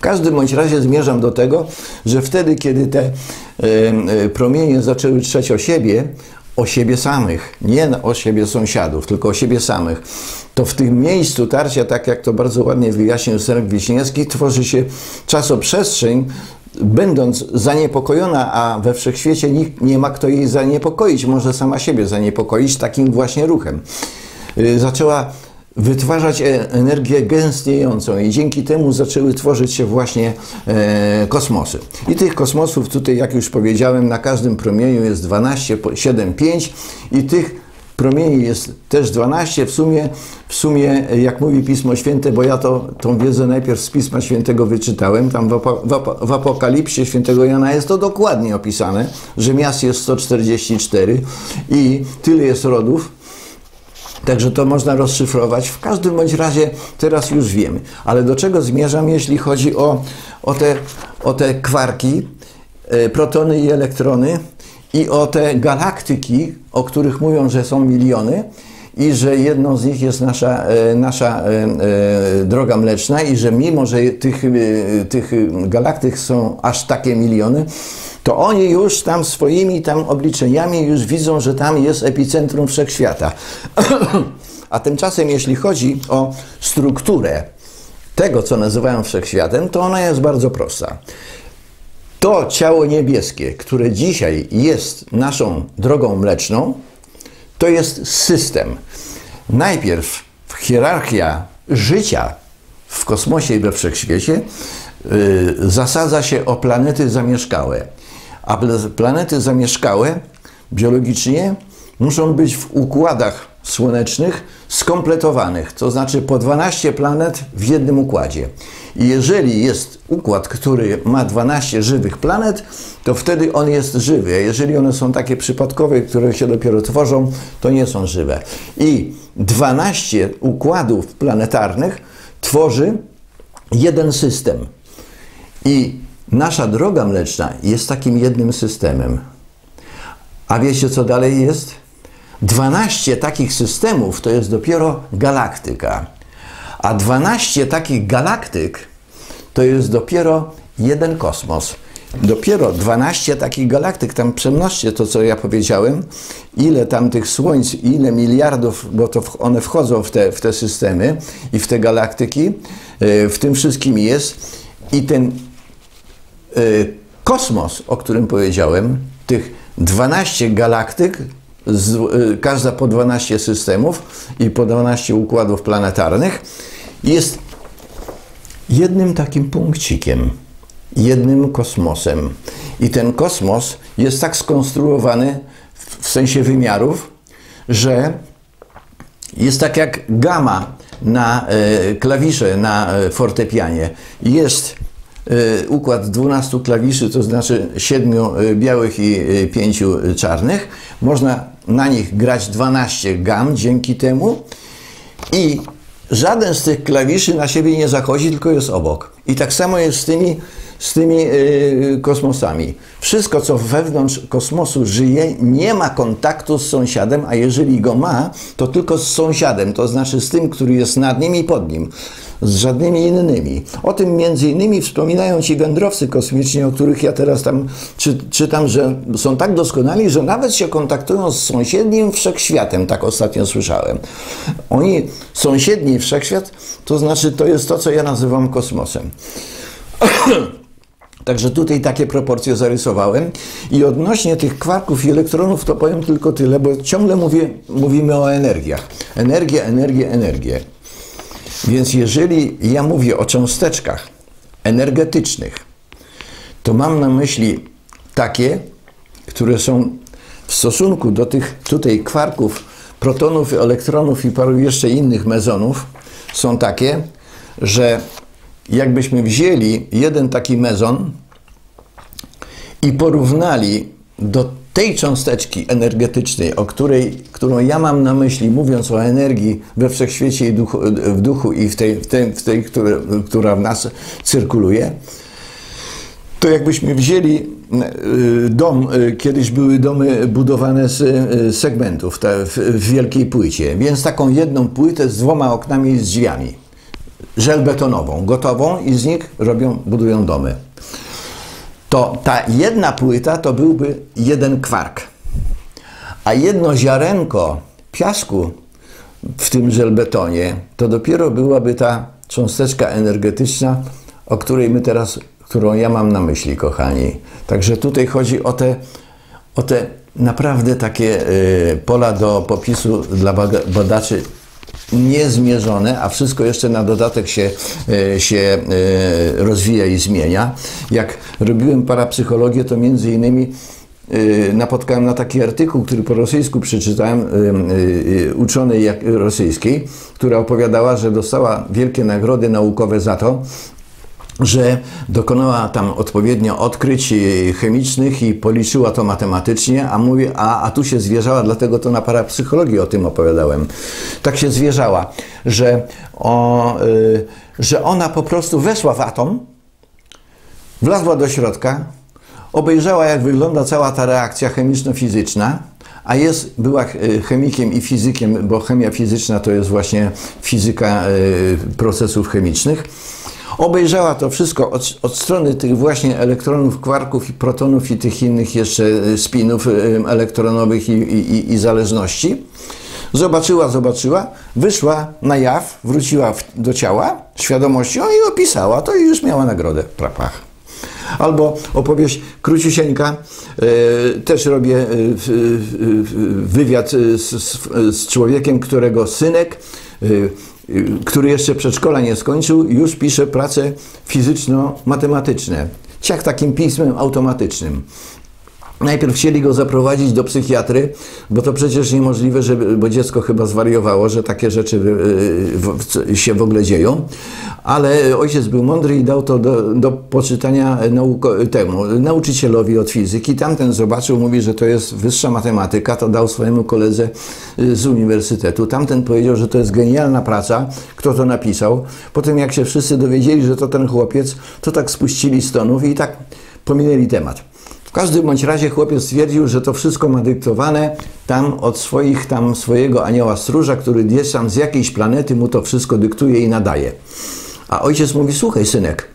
Każdym bądź razie zmierzam do tego, że wtedy, kiedy te y, promienie zaczęły trzeć o siebie, o siebie samych, nie o siebie sąsiadów, tylko o siebie samych, to w tym miejscu tarcia, tak jak to bardzo ładnie wyjaśnił Serek Wiśniewski, tworzy się czasoprzestrzeń, będąc zaniepokojona, a we wszechświecie nikt nie ma kto jej zaniepokoić, może sama siebie zaniepokoić takim właśnie ruchem. Y, zaczęła wytwarzać e, energię gęstniejącą i dzięki temu zaczęły tworzyć się właśnie e, kosmosy. I tych kosmosów tutaj, jak już powiedziałem, na każdym promieniu jest 12, 7, 5 i tych promieni jest też 12, w sumie, w sumie, jak mówi Pismo Święte, bo ja to, tą wiedzę najpierw z Pisma Świętego wyczytałem, tam w, w, w Apokalipsie Świętego Jana jest to dokładnie opisane, że miast jest 144 i tyle jest rodów, Także to można rozszyfrować. W każdym bądź razie teraz już wiemy. Ale do czego zmierzam, jeśli chodzi o, o, te, o te kwarki, e, protony i elektrony i o te galaktyki, o których mówią, że są miliony i że jedną z nich jest nasza, e, nasza e, droga mleczna i że mimo, że tych, tych galaktyk są aż takie miliony, to oni już tam swoimi tam obliczeniami już widzą, że tam jest epicentrum wszechświata. A tymczasem, jeśli chodzi o strukturę tego, co nazywają wszechświatem, to ona jest bardzo prosta. To ciało niebieskie, które dzisiaj jest naszą drogą mleczną, to jest system. Najpierw hierarchia życia w kosmosie i we wszechświecie yy, zasadza się o planety zamieszkałe a planety zamieszkałe biologicznie muszą być w układach słonecznych skompletowanych, to znaczy po 12 planet w jednym układzie. I jeżeli jest układ, który ma 12 żywych planet, to wtedy on jest żywy. A jeżeli one są takie przypadkowe, które się dopiero tworzą, to nie są żywe. I 12 układów planetarnych tworzy jeden system. I nasza droga mleczna jest takim jednym systemem. A wiecie, co dalej jest? 12 takich systemów to jest dopiero galaktyka. A 12 takich galaktyk to jest dopiero jeden kosmos. Dopiero 12 takich galaktyk, tam przemnożcie to, co ja powiedziałem, ile tam tych słońc, ile miliardów, bo to one wchodzą w te, w te systemy i w te galaktyki, e, w tym wszystkim jest. I ten e, kosmos, o którym powiedziałem, tych 12 galaktyk, z, e, każda po 12 systemów i po 12 układów planetarnych, jest jednym takim punkcikiem, jednym kosmosem. I ten kosmos jest tak skonstruowany w sensie wymiarów, że jest tak jak gama na e, klawisze na e, fortepianie. Jest układ 12 klawiszy, to znaczy 7 białych i 5 czarnych. Można na nich grać 12 gam dzięki temu i żaden z tych klawiszy na siebie nie zachodzi, tylko jest obok. I tak samo jest z tymi, z tymi kosmosami. Wszystko, co wewnątrz kosmosu żyje, nie ma kontaktu z sąsiadem, a jeżeli go ma, to tylko z sąsiadem, to znaczy z tym, który jest nad nim i pod nim z żadnymi innymi. O tym między innymi wspominają ci wędrowcy kosmiczni, o których ja teraz tam czy, czytam, że są tak doskonali, że nawet się kontaktują z sąsiednim wszechświatem, tak ostatnio słyszałem. Oni, sąsiedni wszechświat, to znaczy to jest to, co ja nazywam kosmosem. Także tutaj takie proporcje zarysowałem. I odnośnie tych kwarków i elektronów to powiem tylko tyle, bo ciągle mówię, mówimy o energiach. Energia, energia, energia. Więc jeżeli ja mówię o cząsteczkach energetycznych, to mam na myśli takie, które są w stosunku do tych tutaj kwarków, protonów, elektronów i paru jeszcze innych mezonów, są takie, że jakbyśmy wzięli jeden taki mezon i porównali do tej cząsteczki energetycznej, o której, którą ja mam na myśli, mówiąc o energii we wszechświecie i duchu, w duchu i w tej, w tej, w tej które, która w nas cyrkuluje, to jakbyśmy wzięli y, dom, y, kiedyś były domy budowane z y, segmentów w wielkiej płycie, więc taką jedną płytę z dwoma oknami i z drzwiami, żelbetonową, gotową i z nich robią, budują domy to ta jedna płyta to byłby jeden kwark. A jedno ziarenko piasku w tym żelbetonie to dopiero byłaby ta cząsteczka energetyczna, o której my teraz, którą ja mam na myśli, kochani. Także tutaj chodzi o te, o te naprawdę takie y, pola do popisu dla badaczy niezmierzone, a wszystko jeszcze na dodatek się, e, się e, rozwija i zmienia. Jak robiłem parapsychologię, to między innymi e, napotkałem na taki artykuł, który po rosyjsku przeczytałem, uczonej rosyjskiej, która opowiadała, że dostała wielkie nagrody naukowe za to, że dokonała tam odpowiednio odkryć chemicznych i policzyła to matematycznie, a, mówię, a, a tu się zwierzała, dlatego to na parapsychologii o tym opowiadałem. Tak się zwierzała, że, o, y, że ona po prostu weszła w atom, wlazła do środka, obejrzała jak wygląda cała ta reakcja chemiczno-fizyczna, a jest, była y, chemikiem i fizykiem, bo chemia fizyczna to jest właśnie fizyka y, procesów chemicznych Obejrzała to wszystko od, od, strony tych właśnie elektronów, kwarków i protonów i tych innych jeszcze e, spinów e, elektronowych i, i, i zależności. Zobaczyła, zobaczyła, wyszła na jaw, wróciła w, do ciała świadomością i opisała to i już miała nagrodę. Prapach. Albo opowieść króciusieńka, e, też robię wywiad z, z, z człowiekiem, którego synek który jeszcze przedszkola nie skończył, już pisze prace fizyczno-matematyczne. Ciach takim pismem automatycznym. Najpierw chcieli go zaprowadzić do psychiatry, bo to przecież niemożliwe, żeby, bo dziecko chyba zwariowało, że takie rzeczy y, się w ogóle dzieją. Ale ojciec był mądry i dał to do, do poczytania nauko, temu, nauczycielowi od fizyki. Tamten zobaczył, mówi, że to jest wyższa matematyka, to dał swojemu koledze y, z uniwersytetu. Tamten powiedział, że to jest genialna praca, kto to napisał. Potem jak się wszyscy dowiedzieli, że to ten chłopiec, to tak spuścili stonów i tak pominęli temat. Każdym bądź razie chłopiec stwierdził, że to wszystko ma dyktowane tam od swoich, tam swojego anioła stróża, który gdzieś tam z jakiejś planety mu to wszystko dyktuje i nadaje. A ojciec mówi, słuchaj synek,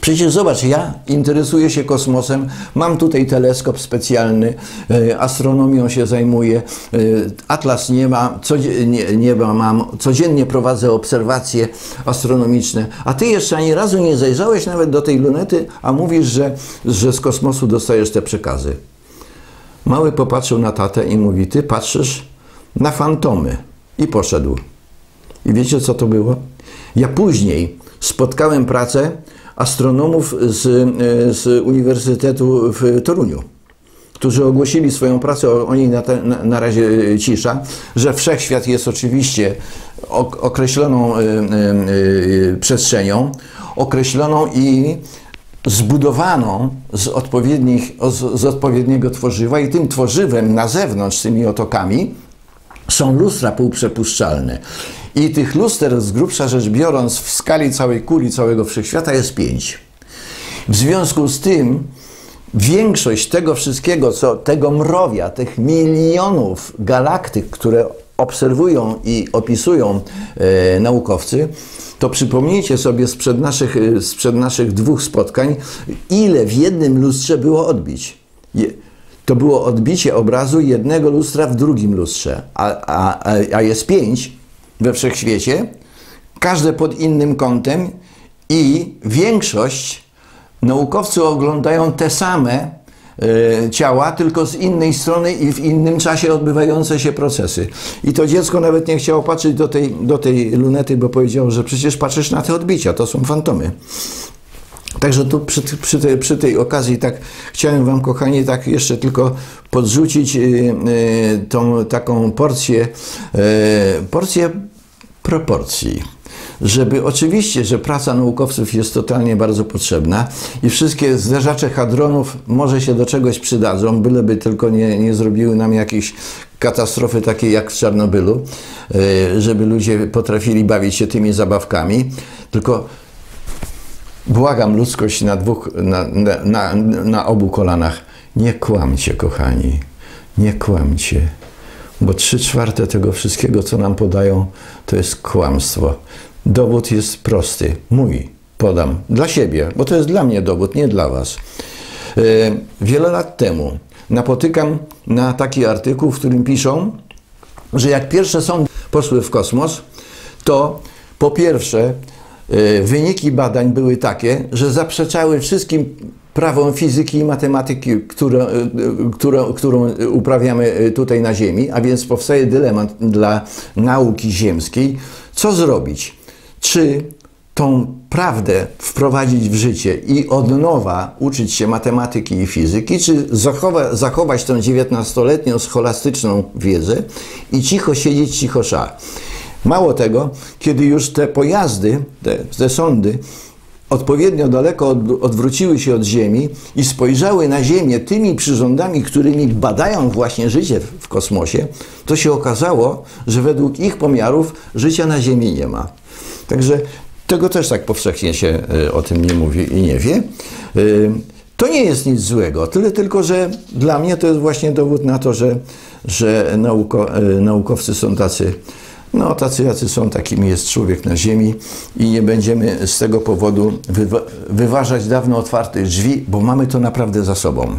Przecież zobacz, ja interesuję się kosmosem, mam tutaj teleskop specjalny, e, astronomią się zajmuję, e, atlas nieba, nieba mam, codziennie prowadzę obserwacje astronomiczne, a ty jeszcze ani razu nie zajrzałeś nawet do tej lunety, a mówisz, że, że z kosmosu dostajesz te przekazy. Mały popatrzył na tatę i mówi, ty patrzysz na fantomy. I poszedł. I wiecie co to było? Ja później spotkałem pracę, astronomów z, e, z Uniwersytetu w Toruniu którzy ogłosili swoją pracę, oni na, te, na, na, razie cisza, że wszechświat jest oczywiście określoną y, przestrzenią, określoną i zbudowaną z, odpowiednich, z, z odpowiedniego tworzywa i tym tworzywem na zewnątrz, tymi otokami, są lustra półprzepuszczalne. I tych luster, z grubsza rzecz biorąc, w skali całej kuli, całego wszechświata jest pięć. W związku z tym większość tego wszystkiego, co tego mrowia, tych milionów galaktyk, które obserwują i opisują e, naukowcy, to przypomnijcie sobie sprzed naszych, e, sprzed naszych dwóch spotkań, ile w jednym lustrze było odbić. Je, to było odbicie obrazu jednego lustra w drugim lustrze, a, a, a jest pięć we wszechświecie, każde pod innym kątem i większość naukowcy oglądają te same y, ciała, tylko z innej strony i w innym czasie odbywające się procesy. I to dziecko nawet nie chciało patrzeć do tej, do tej lunety, bo powiedziało, że przecież patrzysz na te odbicia, to są fantomy. Także tu przy, przy, tej, przy tej okazji tak chciałem Wam, kochani, tak jeszcze tylko podrzucić yy, tą taką porcję, yy, porcję proporcji żeby oczywiście, że praca naukowców jest totalnie bardzo potrzebna i wszystkie zderzacze hadronów może się do czegoś przydadzą, byleby tylko nie, nie zrobiły nam jakiejś katastrofy takiej jak w Czarnobylu, żeby ludzie potrafili bawić się tymi zabawkami, tylko Błagam ludzkość na, dwóch, na, na, na obu kolanach. Nie kłamcie, kochani. Nie kłamcie. Bo trzy czwarte tego wszystkiego, co nam podają, to jest kłamstwo. Dowód jest prosty. Mój podam dla siebie, bo to jest dla mnie dowód, nie dla Was. E, wiele lat temu napotykam na taki artykuł, w którym piszą, że jak pierwsze sondy poszły w kosmos, to po pierwsze E, wyniki badań były takie, że zaprzeczały wszystkim prawom fizyki i matematyki, które, e, które, którą uprawiamy tutaj na Ziemi, a więc powstaje dylemat dla nauki ziemskiej, co zrobić? Czy tą prawdę wprowadzić w życie i od nowa uczyć się matematyki i fizyki, czy zachowa, zachować tę XIX-letnią scholastyczną wiedzę i cicho siedzieć, cicho szar. Mało tego, kiedy już te pojazdy, te, te sądy odpowiednio daleko od, odwróciły się od Ziemi i spojrzały na Ziemię tymi przyrządami, którymi badają właśnie życie w, kosmosie, to się okazało, że według ich pomiarów życia na Ziemi nie ma. Także tego też tak powszechnie się y, o tym nie mówi i nie wie. Y, to nie jest nic złego, tyle tylko, że dla mnie to jest właśnie dowód na to, że, że nauko, y, naukowcy są tacy no, tacy jacy są, takimi jest człowiek na ziemi i nie będziemy z tego powodu wywa wyważać dawno otwartych drzwi, bo mamy to naprawdę za sobą.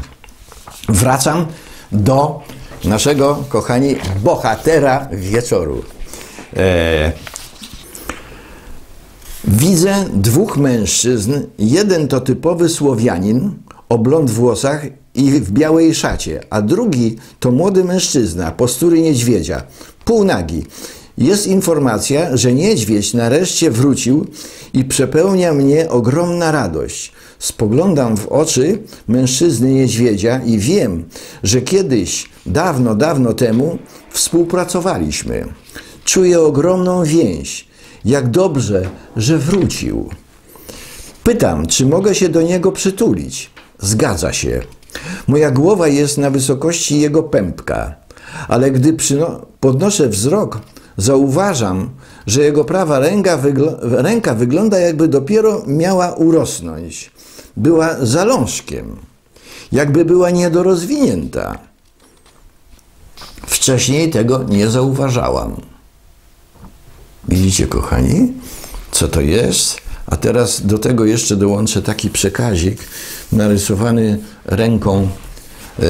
Wracam do naszego, kochani, bohatera wieczoru. E, widzę dwóch mężczyzn. Jeden to typowy Słowianin o blond włosach i w białej szacie, a drugi to młody mężczyzna, postury niedźwiedzia, półnagi jest informacja, że niedźwiedź nareszcie wrócił i przepełnia mnie ogromna radość. Spoglądam w oczy mężczyzny niedźwiedzia i wiem, że kiedyś, dawno, dawno temu współpracowaliśmy. Czuję ogromną więź. Jak dobrze, że wrócił. Pytam, czy mogę się do niego przytulić. Zgadza się. Moja głowa jest na wysokości jego pępka, ale gdy podnoszę wzrok, zauważam, że jego prawa ręka, wygl- ręka wygląda jakby dopiero miała urosnąć. Była zalążkiem, jakby była niedorozwinięta. Wcześniej tego nie zauważałam. Widzicie, kochani, co to jest? A teraz do tego jeszcze dołączę taki przekazik narysowany ręką e,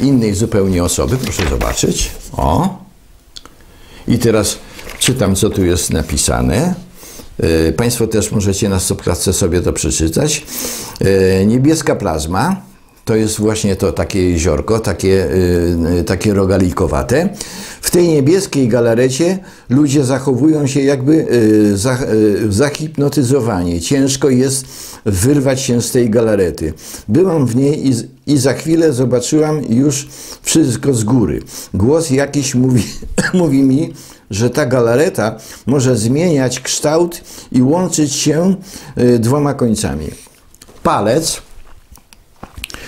innej zupełnie osoby. Proszę zobaczyć. O. I teraz czytam, co tu jest napisane. E, Państwo też możecie na stopklatce sobie to przeczytać. E, Niebieska plazma to jest właśnie to takie jeziorko, takie, y, takie rogalikowate. W tej niebieskiej galarecie ludzie zachowują się jakby y, za, y, zahipnotyzowani. Ciężko jest wyrwać się z tej galarety. Byłam w niej i, i za chwilę zobaczyłam już wszystko z góry. Głos jakiś mówi, mówi mi, że ta galareta może zmieniać kształt i łączyć się y, dwoma końcami. Palec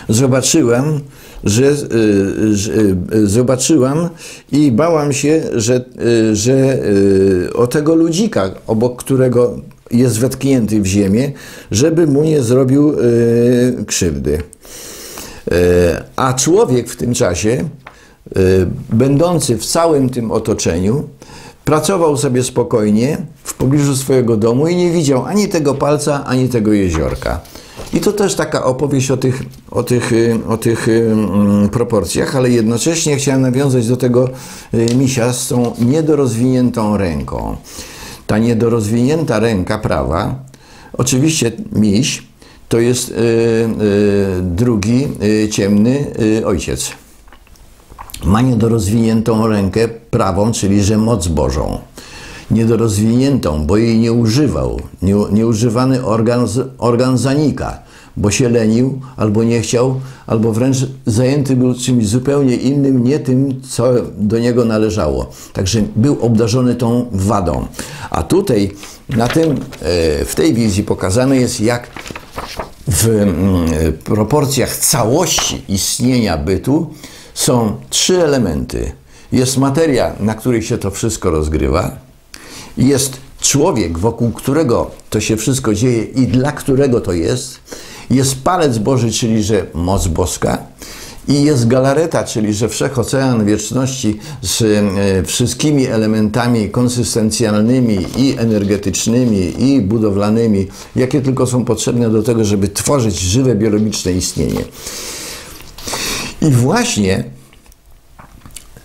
zobaczyłam, że, y, że y, zobaczyłam i bałam się, że, y, że o tego ludzika, obok którego jest wetknięty w ziemię, żeby mu nie zrobił krzywdy. A człowiek w tym czasie, będący w całym tym otoczeniu, pracował sobie spokojnie w pobliżu swojego domu i nie widział ani tego palca, ani tego jeziorka. I to też taka opowieść o tych, o tych, y, o tych y, mm, proporcjach, ale jednocześnie chciałem nawiązać do tego y, misia z tą niedorozwiniętą ręką. Ta niedorozwinięta ręka prawa, oczywiście miś, to jest drugi ciemny ojciec. Ma niedorozwiniętą rękę prawą, czyli że moc Bożą. Niedorozwiniętą, bo jej nie używał. Nie, nieużywany organ, organ zanika, bo się lenił, albo nie chciał, albo wręcz zajęty był czymś zupełnie innym, nie tym, co do niego należało. Także był obdarzony tą wadą. A tutaj, na tym, e, w tej wizji pokazane jest, jak w mm, proporcjach całości istnienia bytu są trzy elementy. Jest materia, na której się to wszystko rozgrywa, jest człowiek, wokół którego to się wszystko dzieje i dla którego to jest, jest palec Boży, czyli że moc boska, i jest galareta, czyli że wszechocean wieczności z e, wszystkimi elementami konsystencjalnymi i energetycznymi i budowlanymi, jakie tylko są potrzebne do tego, żeby tworzyć żywe biologiczne istnienie. I właśnie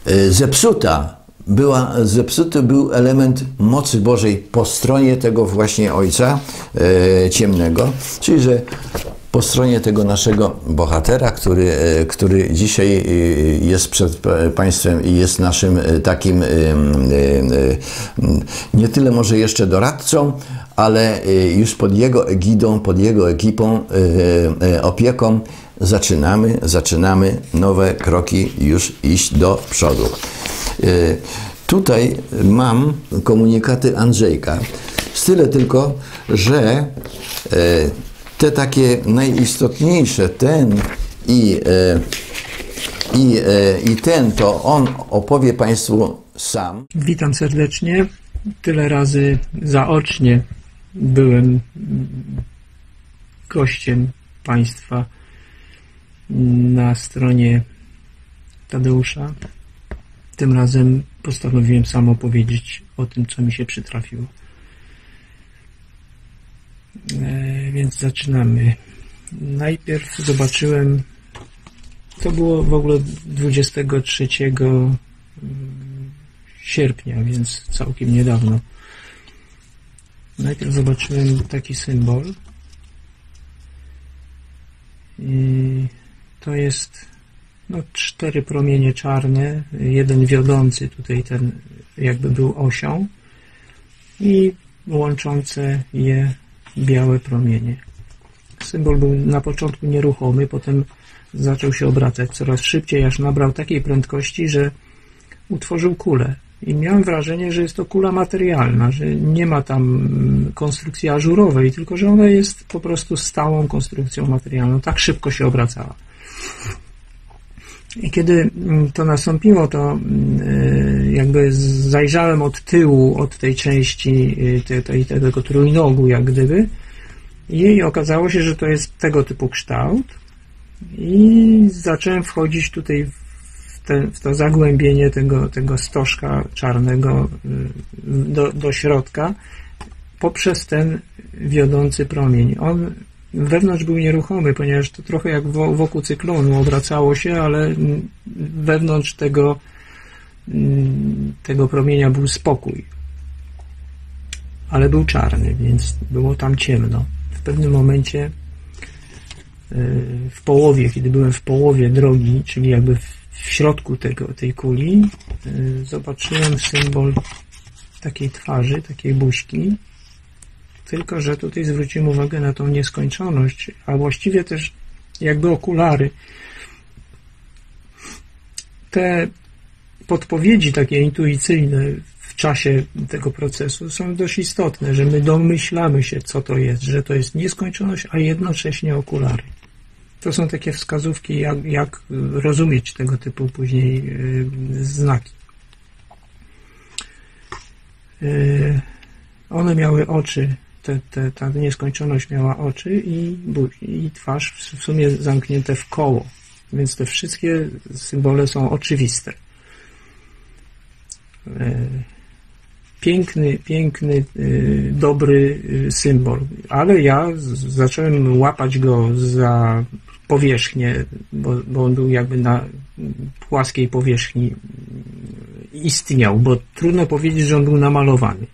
e, zepsuta była, zepsuty był element mocy Bożej po stronie tego właśnie Ojca e, Ciemnego, czyli że po stronie tego naszego bohatera, który, e, który dzisiaj e, jest przed pa- Państwem i jest naszym e, takim nie tyle może jeszcze doradcą, ale już pod jego egidą, pod jego ekipą, opieką zaczynamy, zaczynamy nowe kroki już iść do przodu. E, Tutaj mam komunikaty Andrzejka. Z tyle tylko, że e, te takie najistotniejsze, ten i, e, i, i ten, to on opowie Państwu sam. Witam serdecznie. Tyle razy zaocznie byłem gościem Państwa na stronie Tadeusza. Tym razem postanowiłem sam opowiedzieć o tym, co mi się przytrafiło. E, więc zaczynamy. Najpierw zobaczyłem, to było w ogóle 23 sierpnia, więc całkiem niedawno. Najpierw zobaczyłem taki symbol. I to jest no, cztery promienie czarne, jeden wiodący tutaj ten jakby był osią i łączące je białe promienie. Symbol był na początku nieruchomy, potem zaczął się obracać coraz szybciej, aż nabrał takiej prędkości, że utworzył kulę. I miałem wrażenie, że jest to kula materialna, że nie ma tam konstrukcji ażurowej, tylko że ona jest po prostu stałą konstrukcją materialną. Tak szybko się obracała. I kiedy to nastąpiło, to jakby zajrzałem od tyłu, od tej części te, te, tego trójnogu, jak gdyby, i okazało się, że to jest tego typu kształt. I zacząłem wchodzić tutaj w, te, w to zagłębienie tego, tego stożka czarnego do, do środka poprzez ten wiodący promień. On wewnątrz był nieruchomy, ponieważ to trochę jak wokół cyklonu obracało się, ale wewnątrz tego, tego promienia był spokój. Ale był czarny, więc było tam ciemno. W pewnym momencie w połowie, kiedy byłem w połowie drogi, czyli jakby w środku tego, tej kuli, zobaczyłem symbol takiej twarzy, takiej buźki, tylko, że tutaj zwróciłem uwagę na tą nieskończoność, a właściwie też jakby okulary. Te podpowiedzi takie intuicyjne w czasie tego procesu są dość istotne, że my domyślamy się, co to jest, że to jest nieskończoność, a jednocześnie okulary. To są takie wskazówki, jak, jak rozumieć tego typu później yy, znaki. Yy, one miały oczy te, te, ta nieskończoność miała oczy i, i twarz w sumie zamknięte w koło, więc te wszystkie symbole są oczywiste. E, piękny, piękny, e, dobry e, symbol, ale ja zacząłem łapać go za powierzchnię, bo, bo on był jakby na płaskiej powierzchni istniał, bo trudno powiedzieć, że on był namalowany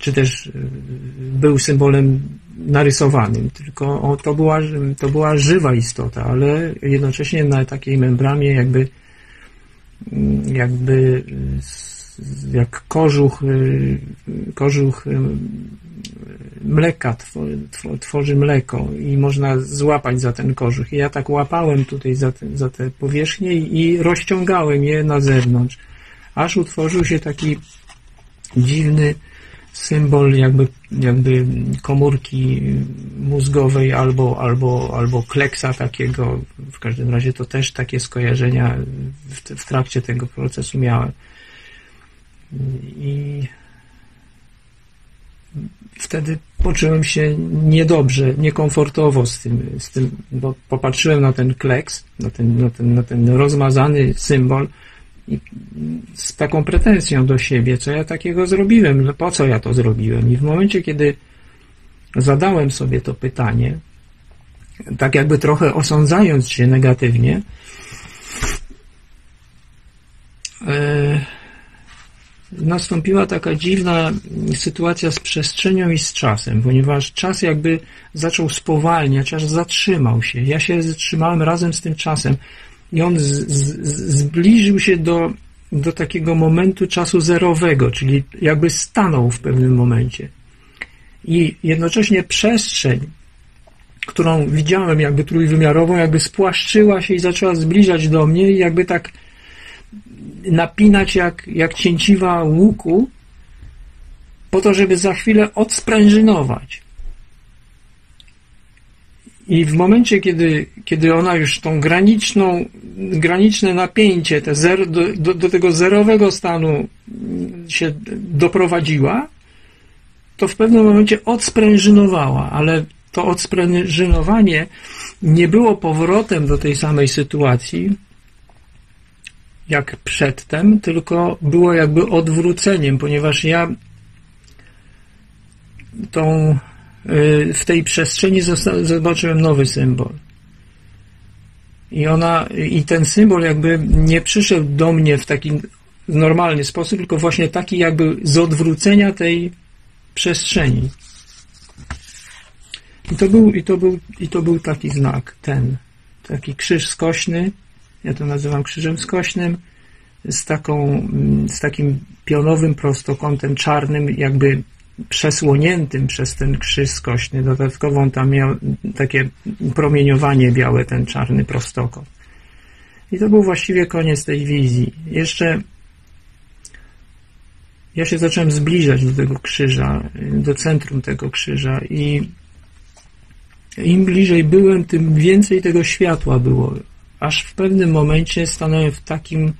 czy też y, był symbolem narysowanym, tylko to była, to była żywa istota, ale jednocześnie na takiej membramie jakby mm, jakby jak kożuch y, kożuch y, mleka tworzy mleko i można złapać za ten kożuch. I ja tak łapałem tutaj za te, za te powierzchnie i rozciągałem je na zewnątrz, aż utworzył się taki dziwny symbol jakby, jakby komórki mózgowej albo, albo, albo kleksa takiego. W każdym razie to też takie skojarzenia w, w trakcie tego procesu miałem. I wtedy poczułem się niedobrze, niekomfortowo z tym, z tym bo popatrzyłem na ten kleks, na ten, na ten, na ten rozmazany symbol z taką pretensją do siebie, co ja takiego zrobiłem, po co ja to zrobiłem. I w momencie, kiedy zadałem sobie to pytanie, tak jakby trochę osądzając się negatywnie, e, nastąpiła taka dziwna sytuacja z przestrzenią i z czasem, ponieważ czas jakby zaczął spowalniać, aż zatrzymał się. Ja się zatrzymałem razem z tym czasem i on z, z, zbliżył się do, do takiego momentu czasu zerowego, czyli jakby stanął w pewnym momencie. I jednocześnie przestrzeń, którą widziałem jakby trójwymiarową, jakby spłaszczyła się i zaczęła zbliżać do mnie i jakby tak napinać jak, jak cięciwa łuku, po to, żeby za chwilę odsprężynować. I w momencie, kiedy, kiedy ona już tą graniczną, graniczne napięcie, te zero, do, do, do tego zerowego stanu się doprowadziła, to w pewnym momencie odsprężynowała, ale to odsprężynowanie nie było powrotem do tej samej sytuacji, jak przedtem, tylko było jakby odwróceniem, ponieważ ja tą w tej przestrzeni zobaczyłem nowy symbol. I ona, i ten symbol jakby nie przyszedł do mnie w taki normalny sposób, tylko właśnie taki jakby z odwrócenia tej przestrzeni. I to był, i to był, i to był taki znak, ten, taki krzyż skośny, ja to nazywam krzyżem skośnym, z taką, z takim pionowym prostokątem czarnym, jakby przesłoniętym przez ten krzyż skośny. Dodatkowo tam miał takie promieniowanie białe, ten czarny prostokąt. I to był właściwie koniec tej wizji. Jeszcze ja się zacząłem zbliżać do tego krzyża, do centrum tego krzyża i im bliżej byłem, tym więcej tego światła było. Aż w pewnym momencie stanąłem w takim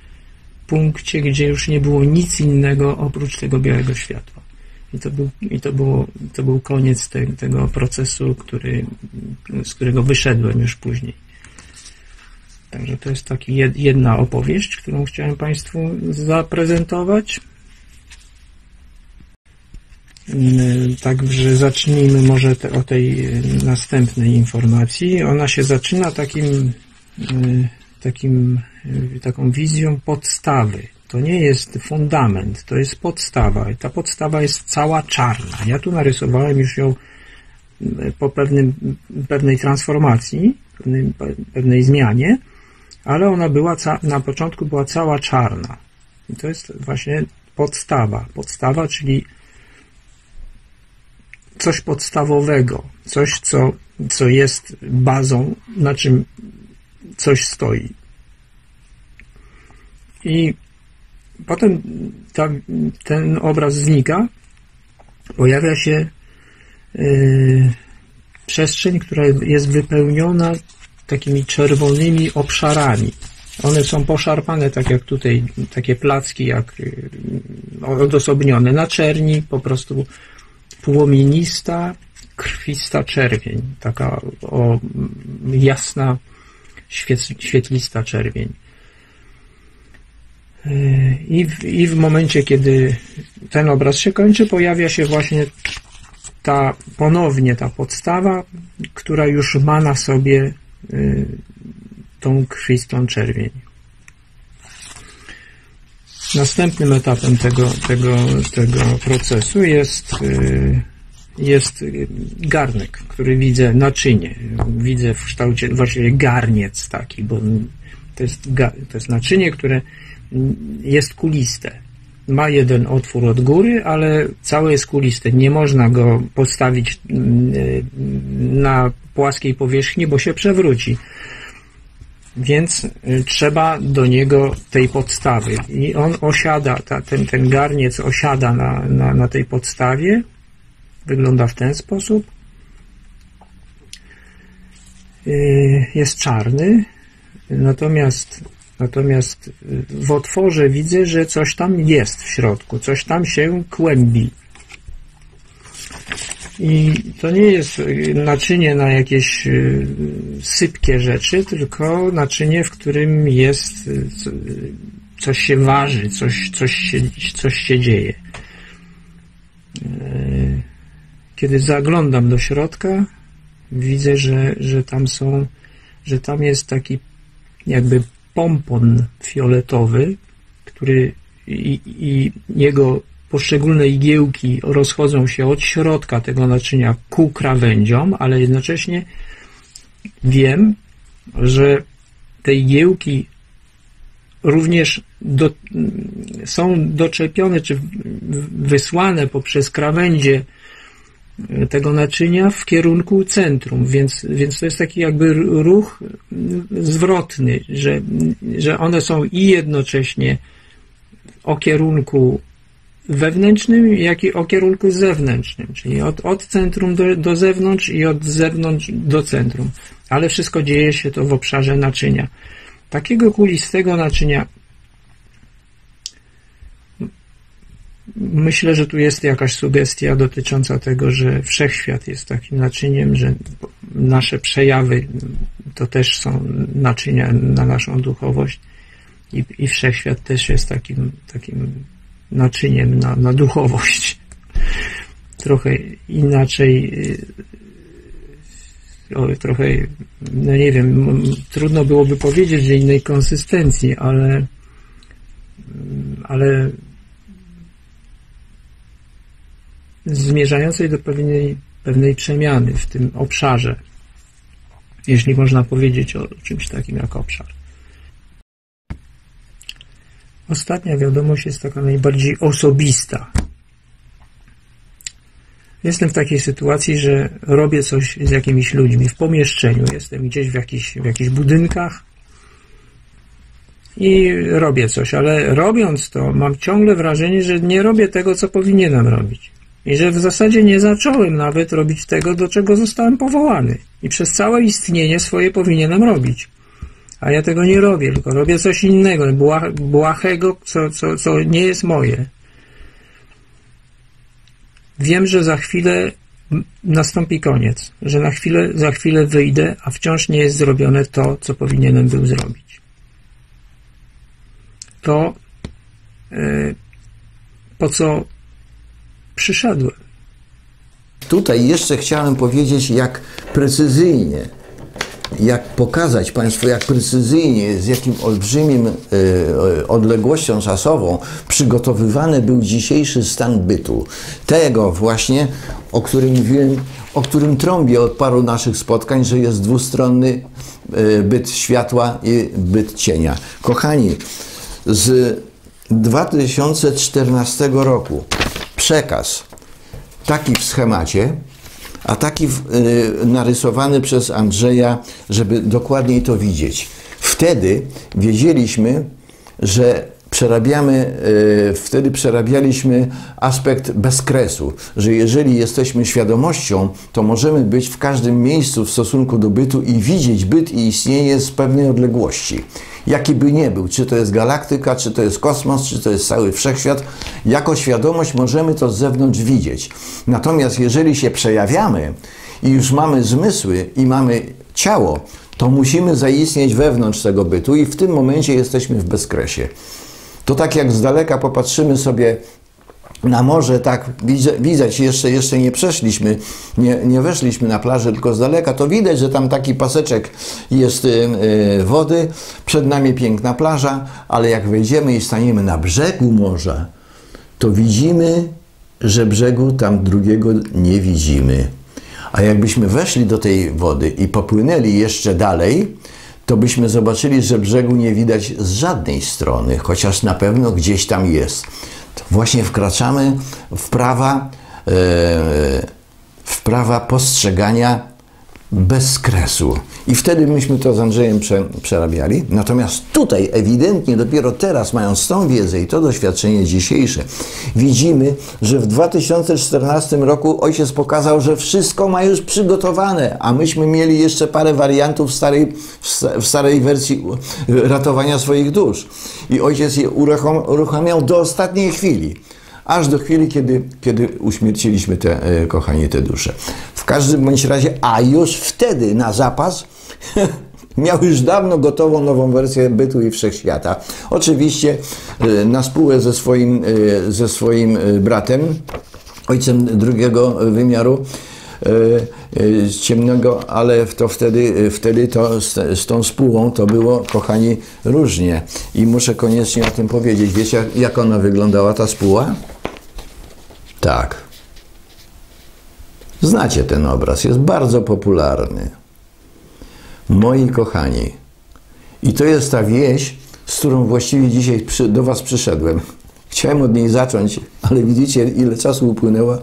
punkcie, gdzie już nie było nic innego oprócz tego białego światła. I to był, i to było, to był koniec te, tego procesu, który, z którego wyszedłem już później. Także to jest taka jedna opowieść, którą chciałem Państwu zaprezentować. Także zacznijmy może te, o tej następnej informacji. Ona się zaczyna takim, takim, taką wizją podstawy. To nie jest fundament, to jest podstawa. I ta podstawa jest cała czarna. Ja tu narysowałem już ją po pewnym, pewnej transformacji, pewnej, pewnej zmianie, ale ona była na początku była cała czarna. I to jest właśnie podstawa. Podstawa, czyli coś podstawowego, coś, co, co jest bazą, na czym coś stoi. I potem ta, ten obraz znika, pojawia się yy, przestrzeń, która jest wypełniona takimi czerwonymi obszarami. One są poszarpane, tak jak tutaj, takie placki, jak yy, odosobnione na czerni, po prostu płomienista, krwista czerwień, taka o, jasna, świetlista czerwień. I w, I w momencie, kiedy ten obraz się kończy, pojawia się właśnie ta ponownie ta podstawa, która już ma na sobie y, tą krwistą czerwień. Następnym etapem tego, tego, tego procesu jest, y, jest garnek, który widzę naczynie. Widzę w kształcie właściwie garniec taki, bo to jest, to jest naczynie, które jest kuliste. Ma jeden otwór od góry, ale całe jest kuliste. Nie można go postawić y, na płaskiej powierzchni, bo się przewróci więc y, trzeba do niego tej podstawy. I on osiada, ta, ten, ten garniec osiada na, na, na tej podstawie. Wygląda w ten sposób. Y, jest czarny, natomiast, natomiast y, w otworze widzę, że coś tam jest w środku, coś tam się kłębi. I to nie jest y, naczynie na jakieś y, sypkie rzeczy, tylko naczynie, w którym jest coś się waży, coś, coś, się, coś się dzieje. Kiedy zaglądam do środka, widzę, że, że tam są, że tam jest taki jakby pompon fioletowy, który i, i jego poszczególne igiełki rozchodzą się od środka tego naczynia ku krawędziom, ale jednocześnie wiem, że te igiełki również do, są doczepione czy wysłane poprzez krawędzie tego naczynia w kierunku centrum, więc, więc to jest taki jakby ruch zwrotny, że, że one są i jednocześnie o kierunku wewnętrznym, jak i o kierunku zewnętrznym, czyli od, od centrum do, do zewnątrz i od zewnątrz do centrum. Ale wszystko dzieje się to w obszarze naczynia. Takiego kulistego naczynia myślę, że tu jest jakaś sugestia dotycząca tego, że wszechświat jest takim naczyniem, że nasze przejawy to też są naczynia na naszą duchowość i, i wszechświat też jest takim, takim naczyniem na, na duchowość. Trochę inaczej, y, o, trochę, no nie wiem, trudno byłoby powiedzieć, że innej konsystencji, ale, ale zmierzającej do pewnej, pewnej przemiany w tym obszarze, jeśli można powiedzieć o czymś takim jak obszar. Ostatnia wiadomość jest taka najbardziej osobista. Jestem w takiej sytuacji, że robię coś z jakimiś ludźmi w pomieszczeniu. Jestem gdzieś w, jakichś, w jakichś budynkach i robię coś, ale robiąc to, mam ciągle wrażenie, że nie robię tego, co powinienem robić. I że w zasadzie nie zacząłem nawet robić tego, do czego zostałem powołany. I przez całe istnienie swoje powinienem robić. A ja tego nie robię, tylko robię coś innego, bła- błahego, co, co, co nie jest moje. Wiem, że za chwilę nastąpi koniec, że na chwilę, za chwilę wyjdę, a wciąż nie jest zrobione to, co powinienem był zrobić. To, e, po co przyszedłem. Tutaj jeszcze chciałem powiedzieć, jak precyzyjnie, jak pokazać Państwu, jak precyzyjnie, z jakim olbrzymim e, odległością czasową przygotowywany był dzisiejszy stan bytu. Tego właśnie, o którym mówiłem, o którym trąbię od paru naszych spotkań, że jest dwustronny e, byt światła i byt cienia. Kochani, z 2014 roku przekaz taki w schemacie, a taki w, y, narysowany przez Andrzeja, żeby dokładniej to widzieć. Wtedy wiedzieliśmy, że przerabiamy, y, wtedy przerabialiśmy aspekt bezkresu, że jeżeli jesteśmy świadomością, to możemy być w każdym miejscu w stosunku do bytu i widzieć byt i istnienie z pewnej odległości. Jaki by nie był, czy to jest galaktyka, czy to jest kosmos, czy to jest cały wszechświat, jako świadomość możemy to z zewnątrz widzieć. Natomiast jeżeli się przejawiamy i już mamy zmysły i mamy ciało, to musimy zaistnieć wewnątrz tego bytu i w tym momencie jesteśmy w bezkresie. To tak jak z daleka popatrzymy sobie na morze, tak widać, jeszcze, jeszcze nie przeszliśmy, nie, nie weszliśmy na plażę, tylko z daleka, to widać, że tam taki paseczek jest y, y, wody, przed nami piękna plaża, ale jak wejdziemy i staniemy na brzegu morza, to widzimy, że brzegu tam drugiego nie widzimy. A jakbyśmy weszli do tej wody i popłynęli jeszcze dalej, to byśmy zobaczyli, że brzegu nie widać z żadnej strony, chociaż na pewno gdzieś tam jest. Właśnie wkraczamy w prawa, e, w prawa postrzegania bez kresu. I wtedy myśmy to z Andrzejem prze, przerabiali. Natomiast tutaj ewidentnie dopiero teraz, mając tą wiedzę i to doświadczenie dzisiejsze, widzimy, że w 2014 roku ojciec pokazał, że wszystko ma już przygotowane, a myśmy mieli jeszcze parę wariantów w starej, w sta- w starej wersji ratowania swoich dusz. I ojciec je uruchamiał do ostatniej chwili aż do chwili, kiedy, kiedy uśmierciliśmy te, e, kochanie, te dusze. W każdym bądź razie, a już wtedy na zapas miał już dawno gotową nową wersję bytu i wszechświata. Oczywiście e, na spółę ze swoim, e, ze swoim bratem, ojcem drugiego wymiaru, e, ciemnego, ale to wtedy, wtedy to z, z tą spółą to było, kochani, różnie. I muszę koniecznie o tym powiedzieć. Wiecie, jak ona wyglądała, ta spóła? Tak. Znacie ten obraz, jest bardzo popularny. Moi kochani, i to jest ta wieś, z którą właściwie dzisiaj przy, do Was przyszedłem. Chciałem od niej zacząć, ale widzicie, ile czasu upłynęło.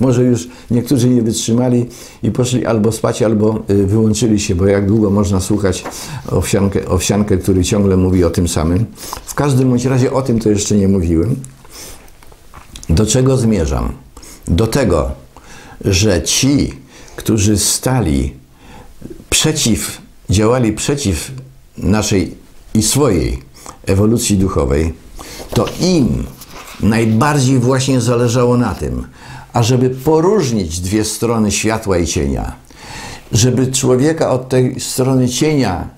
Może już niektórzy nie wytrzymali i poszli albo spać, albo y, wyłączyli się, bo jak długo można słuchać owsiankę, owsiankę, który ciągle mówi o tym samym. W każdym bądź razie o tym to jeszcze nie mówiłem. Do czego zmierzam? Do tego, że ci, którzy stali przeciw, działali przeciw naszej i swojej ewolucji duchowej, to im najbardziej właśnie zależało na tym, ażeby poróżnić dwie strony światła i cienia, żeby człowieka od tej strony cienia,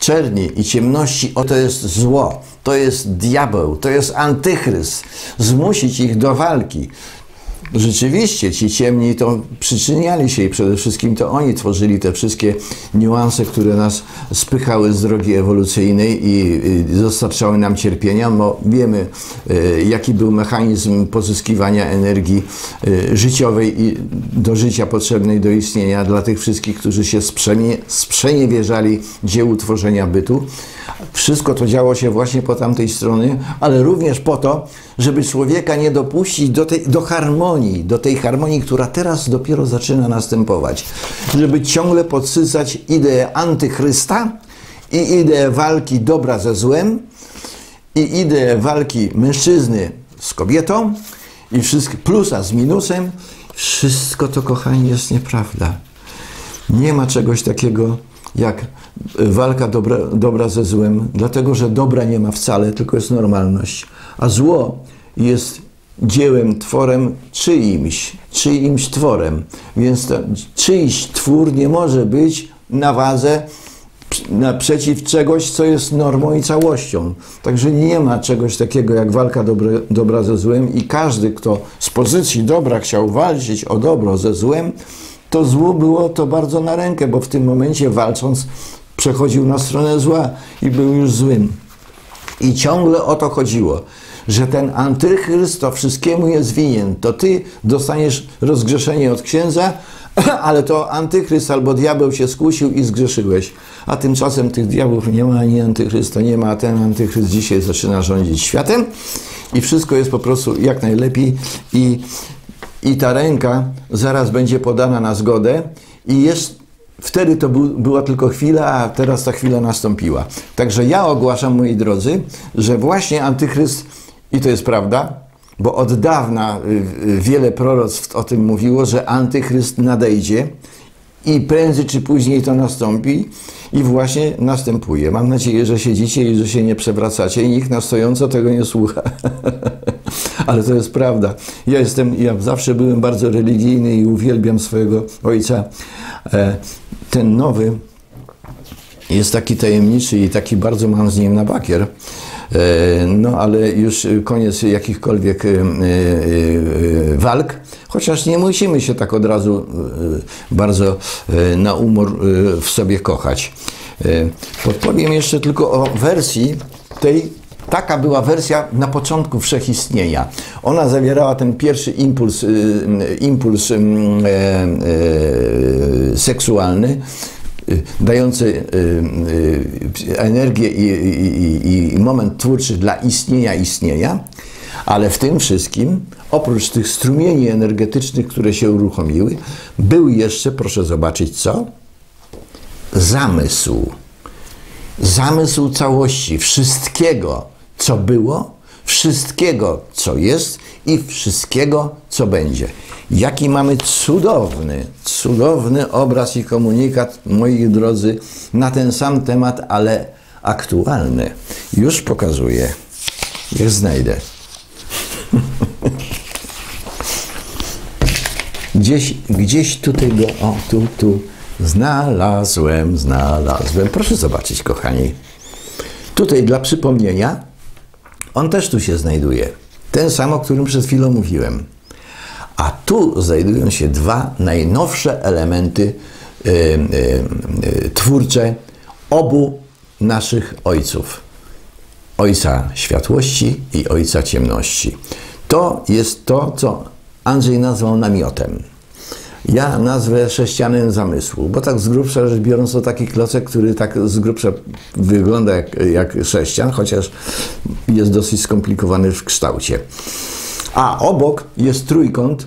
czerni i ciemności, o to jest zło, to jest diabeł, to jest antychryst, zmusić ich do walki. Rzeczywiście ci ciemni to przyczyniali się i przede wszystkim to oni tworzyli te wszystkie niuanse, które nas spychały z drogi ewolucyjnej i dostarczały nam cierpienia, bo wiemy y, jaki był mechanizm pozyskiwania energii y, życiowej i do życia potrzebnej do istnienia dla tych wszystkich, którzy się sprzenie, sprzeniewierzali dziełu tworzenia bytu. Wszystko to działo się właśnie po tamtej stronie, ale również po to, żeby człowieka nie dopuścić do, tej, do harmonii do tej harmonii, która teraz dopiero zaczyna następować. Żeby ciągle podsycać ideę antychrysta i ideę walki dobra ze złem i ideę walki mężczyzny z kobietą i wszystko plusa z minusem. Wszystko to, kochani, jest nieprawda. Nie ma czegoś takiego jak walka dobra, dobra ze złem, dlatego że dobra nie ma wcale, tylko jest normalność. A zło jest dziełem, tworem czyimś, czyimś tworem. Więc to, czyjś twór nie może być na wadze naprzeciw czegoś, co jest normą i całością. Także nie ma czegoś takiego jak walka dobre, dobra ze złem i każdy, kto z pozycji dobra chciał walczyć o dobro ze złem, to zło było to bardzo na rękę, bo w tym momencie walcząc przechodził na stronę zła i był już złym. I ciągle o to chodziło, że ten antychryst to wszystkiemu jest winien. To ty dostaniesz rozgrzeszenie od księdza, ale to antychryst albo diabeł się skusił i zgrzeszyłeś. A tymczasem tych diabłów nie ma, ani antychrysta nie ma, a ten antychryst dzisiaj zaczyna rządzić światem i wszystko jest po prostu jak najlepiej i, i ta ręka zaraz będzie podana na zgodę i jest Wtedy to był, była tylko chwila, a teraz ta chwila nastąpiła. Także ja ogłaszam, moi drodzy, że właśnie antychryst, i to jest prawda, bo od dawna y, y, wiele proroctw o tym mówiło, że antychryst nadejdzie i prędzej czy później to nastąpi i właśnie następuje. Mam nadzieję, że siedzicie i że się nie przewracacie i nikt na stojąco tego nie słucha. Ale to jest prawda. Ja jestem, ja zawsze byłem bardzo religijny i uwielbiam swojego ojca. E, ten nowy jest taki tajemniczy i taki bardzo mam z nim na bakier. E, no ale już koniec jakichkolwiek e, e, walk, chociaż nie musimy się tak od razu bardzo na umor w sobie kochać. Podpowiem jeszcze tylko o wersji tej Taka była wersja na początku wszechistnienia. Ona zawierała ten pierwszy impuls, impuls seksualny, dający y, y, energię i, i, i moment twórczy dla istnienia istnienia, ale w tym wszystkim, oprócz tych strumieni energetycznych, które się uruchomiły, był jeszcze, proszę zobaczyć co? Zamysł. Zamysł całości, wszystkiego, co było, wszystkiego, co jest i wszystkiego, co będzie. Jaki mamy cudowny, cudowny obraz i komunikat, moi drodzy, na ten sam temat, ale aktualny. Już pokazuję. Jak znajdę. Gdzieś, gdzieś tutaj go, o, tu, tu. Znalazłem, znalazłem. Proszę zobaczyć, kochani. Tutaj dla przypomnienia, on też tu się znajduje. Ten sam, o którym przed chwilą mówiłem. A tu znajdują się dwa najnowsze elementy y, y, y, twórcze obu naszych ojców. Ojca światłości i ojca ciemności. To jest to, co Andrzej nazwał namiotem. Ja nazwę sześcianem zamysłu, bo tak z grubsza rzecz biorąc to taki klocek, który tak z grubsza wygląda jak, jak sześcian, chociaż jest dosyć skomplikowany w kształcie. A obok jest trójkąt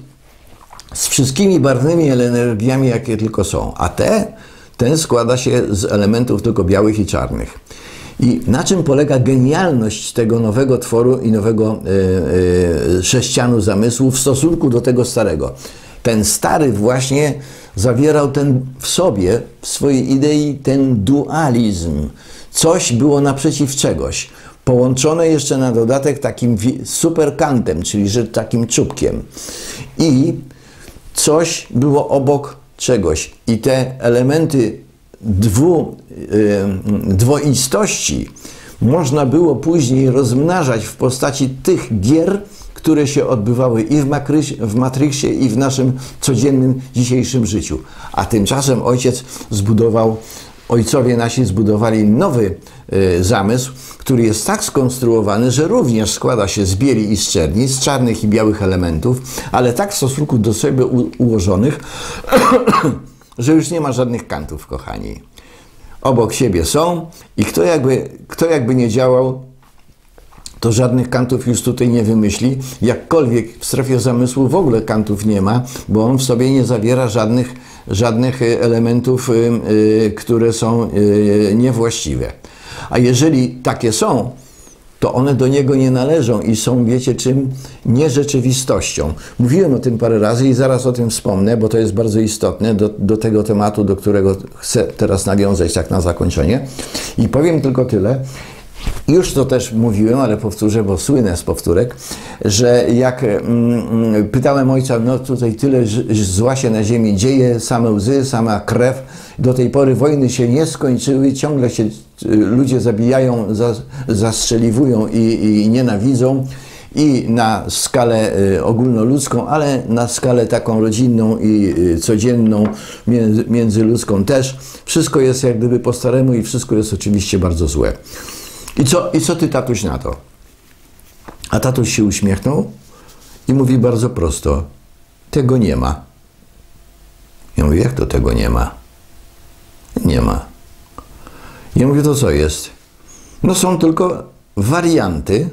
z wszystkimi barwnymi energiami, jakie tylko są. A te, ten składa się z elementów tylko białych i czarnych. I na czym polega genialność tego nowego tworu i nowego y, y, sześcianu zamysłu w stosunku do tego starego? Ten stary właśnie zawierał ten w sobie, w swojej idei, ten dualizm. Coś było naprzeciw czegoś połączone jeszcze na dodatek takim superkantem, czyli że takim czubkiem. I coś było obok czegoś. I te elementy dwu, yy, dwoistości można było później rozmnażać w postaci tych gier, które się odbywały i w, Makryś, w Matrixie, i w naszym codziennym dzisiejszym życiu. A tymczasem ojciec zbudował, ojcowie nasi zbudowali nowy y, zamysł, który jest tak skonstruowany, że również składa się z bieli i z czerni, z czarnych i białych elementów, ale tak w stosunku do siebie ułożonych, że już nie ma żadnych kantów, kochani. Obok siebie są i kto jakby, kto jakby nie działał, to żadnych kantów już tutaj nie wymyśli. Jakkolwiek w strefie zamysłu w ogóle kantów nie ma, bo on w sobie nie zawiera żadnych, żadnych y, elementów, y, y, które są niewłaściwe. A jeżeli takie są, to one do niego nie należą i są, wiecie czym, nierzeczywistością. Mówiłem o tym parę razy i zaraz o tym wspomnę, bo to jest bardzo istotne do, do tego tematu, do którego chcę teraz nawiązać tak na zakończenie. I powiem tylko tyle, już to też mówiłem, ale powtórzę, bo słynę z powtórek, że jak mm, pytałem ojca, no tutaj tyle zła się na ziemi dzieje, same łzy, sama krew, do tej pory wojny się nie skończyły, ciągle się y, ludzie zabijają, zastrzeliwują i, i nienawidzą i na skalę y, ogólnoludzką, ale na skalę taką rodzinną i y, codzienną, międzyludzką też. Wszystko jest jak gdyby po staremu i wszystko jest oczywiście bardzo złe. I co, I co ty, tatuś, na to? A tatuś się uśmiechnął i mówi bardzo prosto: Tego nie ma. Ja mówię: Jak to tego nie ma? Nie ma. Ja mówię: To co jest? No są tylko warianty,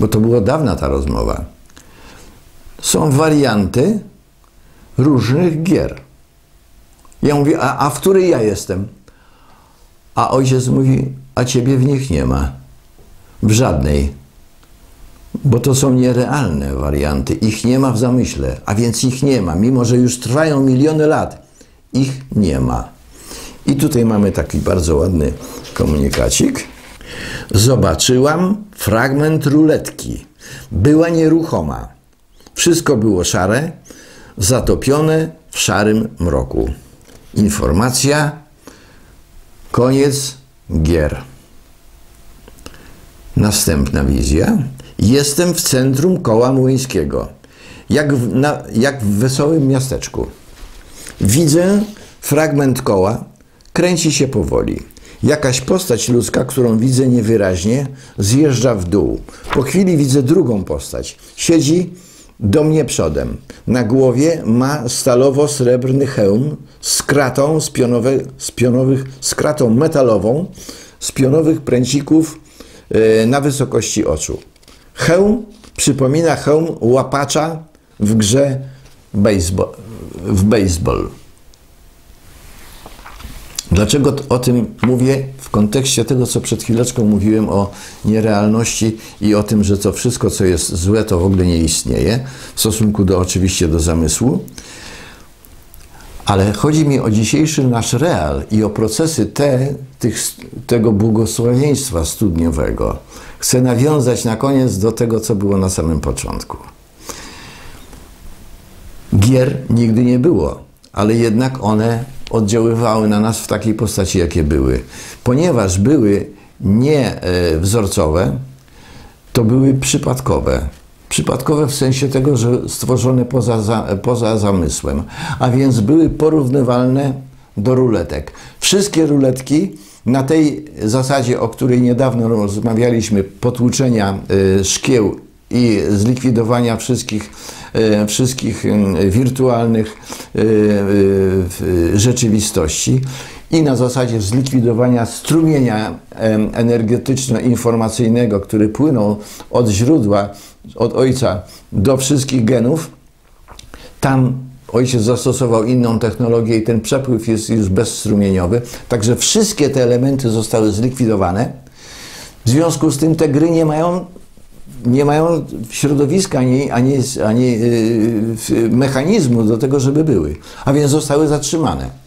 bo to było dawna ta rozmowa. Są warianty różnych gier. Ja mówię: A, a w której ja jestem? A ojciec mówi: a ciebie w nich nie ma. W żadnej. Bo to są nierealne warianty. Ich nie ma w zamyśle, a więc ich nie ma. Mimo, że już trwają miliony lat, ich nie ma. I tutaj mamy taki bardzo ładny komunikacik. Zobaczyłam fragment ruletki. Była nieruchoma. Wszystko było szare, zatopione w szarym mroku. Informacja, koniec gier. Następna wizja. Jestem w centrum koła młyńskiego, jak w, na, jak w wesołym miasteczku. Widzę fragment koła, kręci się powoli. Jakaś postać ludzka, którą widzę niewyraźnie, zjeżdża w dół. Po chwili widzę drugą postać. Siedzi do mnie przodem. Na głowie ma stalowo-srebrny hełm z kratą z, pionowe, z pionowych, z kratą metalową, z pionowych pręcików yy, na wysokości oczu. Hełm przypomina hełm łapacza w grze baseball, w baseball. Dlaczego o tym mówię? W kontekście tego, co przed chwileczką mówiłem o nierealności i o tym, że to wszystko, co jest złe, to w ogóle nie istnieje, w stosunku do oczywiście do zamysłu. Ale chodzi mi o dzisiejszy nasz real i o procesy te, tych, tego błogosławieństwa studniowego. Chcę nawiązać na koniec do tego, co było na samym początku. Gier nigdy nie było, ale jednak one oddziaływały na nas w takiej postaci, jakie były. Ponieważ były nie e, wzorcowe, to były przypadkowe. Przypadkowe w sensie tego, że stworzone poza, poza zamysłem, a więc były porównywalne do ruletek. Wszystkie ruletki na tej zasadzie, o której niedawno rozmawialiśmy, potłuczenia e, szkieł i zlikwidowania wszystkich, wszystkich wirtualnych e, rzeczywistości i na zasadzie zlikwidowania strumienia energetyczno-informacyjnego, który płynął od źródła, od ojca do wszystkich genów, tam ojciec zastosował inną technologię i ten przepływ jest już bezstrumieniowy. Także wszystkie te elementy zostały zlikwidowane. W związku z tym te gry nie mają nie mają środowiska ani, ani, ani yy, mechanizmu do tego, żeby były, a więc zostały zatrzymane.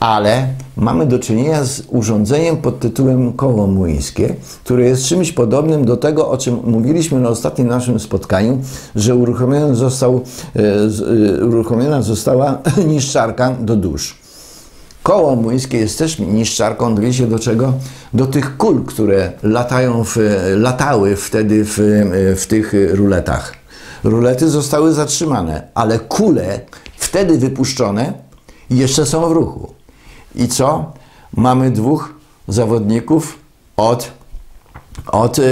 Ale mamy do czynienia z urządzeniem pod tytułem koło młyńskie, które jest czymś podobnym do tego, o czym mówiliśmy na ostatnim naszym spotkaniu, że uruchomiony został, yy, uruchomiona została niszczarka do dusz. Koło młyńskie jest też niszczarką, wiecie do czego? Do tych kul, które latają w, latały wtedy w, w tych ruletach. Rulety zostały zatrzymane, ale kule wtedy wypuszczone jeszcze są w ruchu. I co? Mamy dwóch zawodników od, od yy,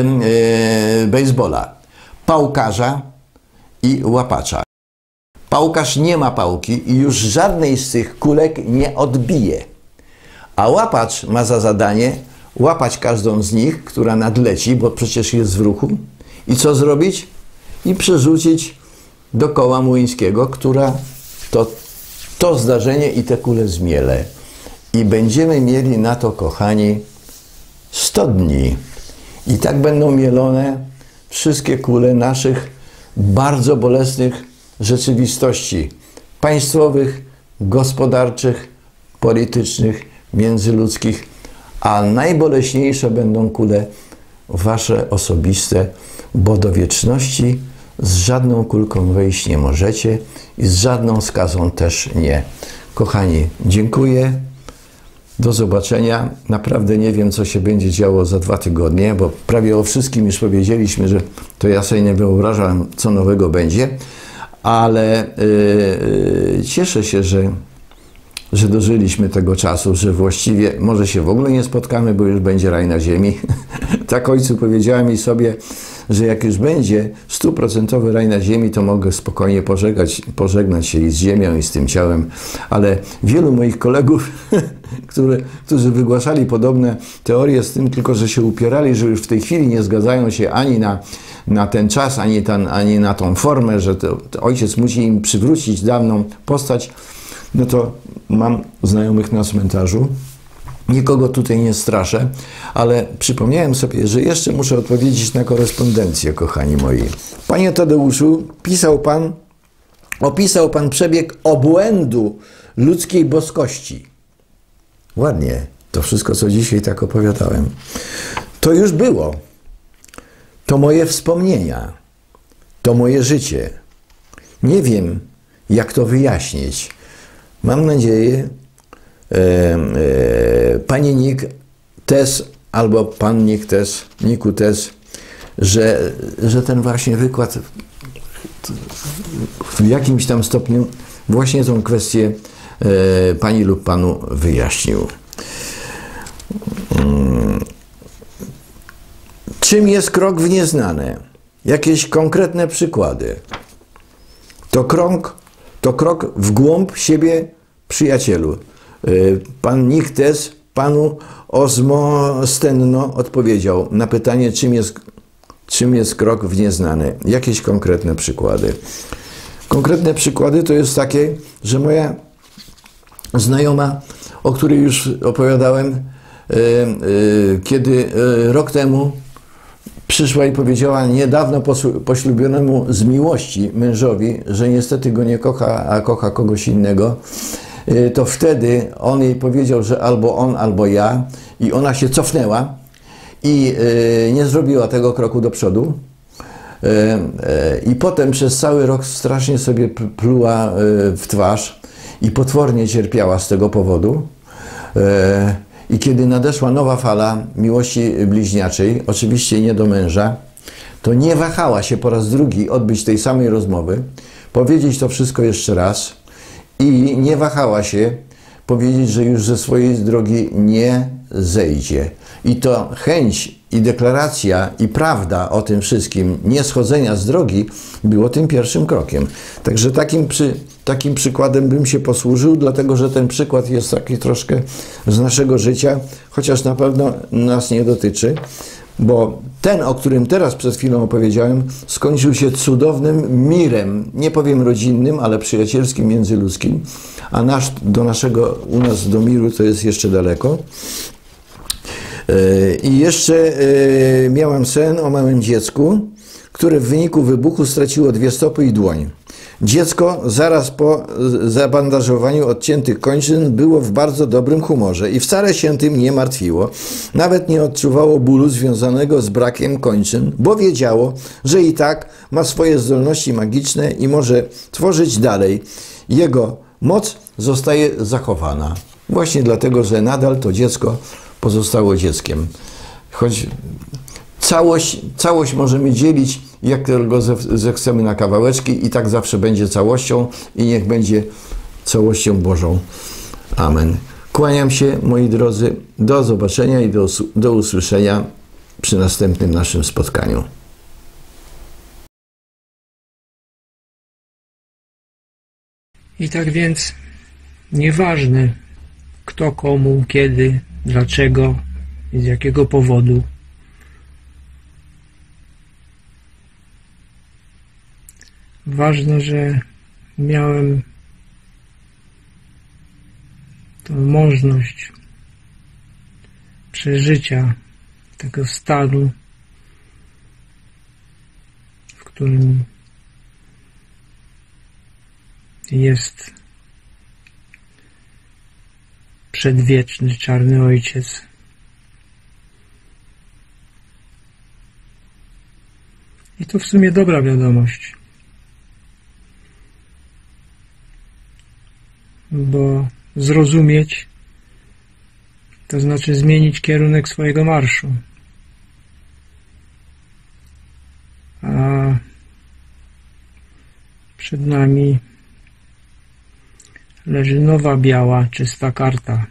baseballa. Pałkarza i łapacza. Pałkarz nie ma pałki i już żadnej z tych kulek nie odbije. A łapacz ma za zadanie łapać każdą z nich, która nadleci, bo przecież jest w ruchu, i co zrobić? I przerzucić do koła młyńskiego, która to, to zdarzenie i te kule zmiele. I będziemy mieli na to, kochani, 100 dni. I tak będą mielone wszystkie kule naszych bardzo bolesnych rzeczywistości państwowych, gospodarczych, politycznych, międzyludzkich, a najboleśniejsze będą kule wasze osobiste, bo do wieczności z żadną kulką wejść nie możecie i z żadną skazą też nie. Kochani, dziękuję. Do zobaczenia. Naprawdę nie wiem, co się będzie działo za dwa tygodnie, bo prawie o wszystkim już powiedzieliśmy, że to ja sobie nie wyobrażam, co nowego będzie, ale yy, cieszę się, że, że dożyliśmy tego czasu, że właściwie może się w ogóle nie spotkamy, bo już będzie raj na ziemi. tak ojcu powiedziałem i sobie, że jak już będzie stuprocentowy raj na ziemi, to mogę spokojnie pożegnać, pożegnać się i z ziemią, i z tym ciałem, ale wielu moich kolegów, które, którzy wygłaszali podobne teorie z tym, tylko że się upierali, że już w tej chwili nie zgadzają się ani na, na ten czas, ani, ten, ani na tą formę, że to, to ojciec musi im przywrócić dawną postać, no to mam znajomych na cmentarzu, Nikogo tutaj nie straszę, ale przypomniałem sobie, że jeszcze muszę odpowiedzieć na korespondencję, kochani moi. Panie Tadeuszu, pisał Pan, opisał Pan przebieg obłędu ludzkiej boskości. Ładnie, to wszystko, co dzisiaj tak opowiadałem. To już było. To moje wspomnienia. To moje życie. Nie wiem, jak to wyjaśnić. Mam nadzieję, e, e, Panie Nik też, albo Pan Nik też, Niku też, że, że ten właśnie wykład w jakimś tam stopniu właśnie tą kwestię e, Pani lub Panu wyjaśnił. Mm. Czym jest krok w nieznane? Jakieś konkretne przykłady. To krok, to krok w głąb siebie, przyjacielu. Y, pan Nichtes panu Ozmostenno odpowiedział na pytanie, czym jest, czym jest krok w nieznane. Jakieś konkretne przykłady. Konkretne przykłady to jest takie, że moja znajoma, o której już opowiadałem, y, y, kiedy rok temu przyszła i powiedziała niedawno poślubionemu z miłości mężowi, że niestety go nie kocha, a kocha kogoś innego, to wtedy on jej powiedział, że albo on, albo ja, i ona się cofnęła i y, nie zrobiła tego kroku do przodu. Y, I potem przez cały rok strasznie sobie pluła w twarz i potwornie cierpiała z tego powodu. I kiedy nadeszła nowa fala miłości bliźniaczej, oczywiście nie do męża, to nie wahała się po raz drugi odbyć tej samej rozmowy, powiedzieć to wszystko jeszcze raz i nie wahała się powiedzieć, że już ze swojej drogi nie zejdzie. I to chęć i deklaracja i prawda o tym wszystkim, nie schodzenia z drogi, było tym pierwszym krokiem. Także takim, przy, takim przykładem bym się posłużył, dlatego że ten przykład jest taki troszkę z naszego życia, chociaż na pewno nas nie dotyczy, bo ten, o którym teraz przed chwilą opowiedziałem, skończył się cudownym mirem, nie powiem rodzinnym, ale przyjacielskim, międzyludzkim, a nasz, do naszego, u nas do miru to jest jeszcze daleko. I jeszcze e, miałam sen o małym dziecku, które w wyniku wybuchu straciło dwie stopy i dłoń. Dziecko zaraz po zabandażowaniu odciętych kończyn było w bardzo dobrym humorze i wcale się tym nie martwiło. Nawet nie odczuwało bólu związanego z brakiem kończyn, bo wiedziało, że i tak ma swoje zdolności magiczne i może tworzyć dalej. Jego moc zostaje zachowana. Właśnie dlatego, że nadal to dziecko pozostało dzieckiem. Choć całość, całość możemy dzielić, jak tylko zechcemy na kawałeczki i tak zawsze będzie całością i niech będzie całością Bożą. Amen. Kłaniam się, moi drodzy. Do zobaczenia i do, do usłyszenia przy następnym naszym spotkaniu. I tak więc nieważne kto komu, kiedy, dlaczego, i z jakiego powodu. Ważne, że miałem tą możliwość przeżycia tego stanu, w którym jest przedwieczny Czarny Ojciec. I to w sumie dobra wiadomość. Bo zrozumieć to znaczy zmienić kierunek swojego marszu. A przed nami leży nowa, biała, czysta karta.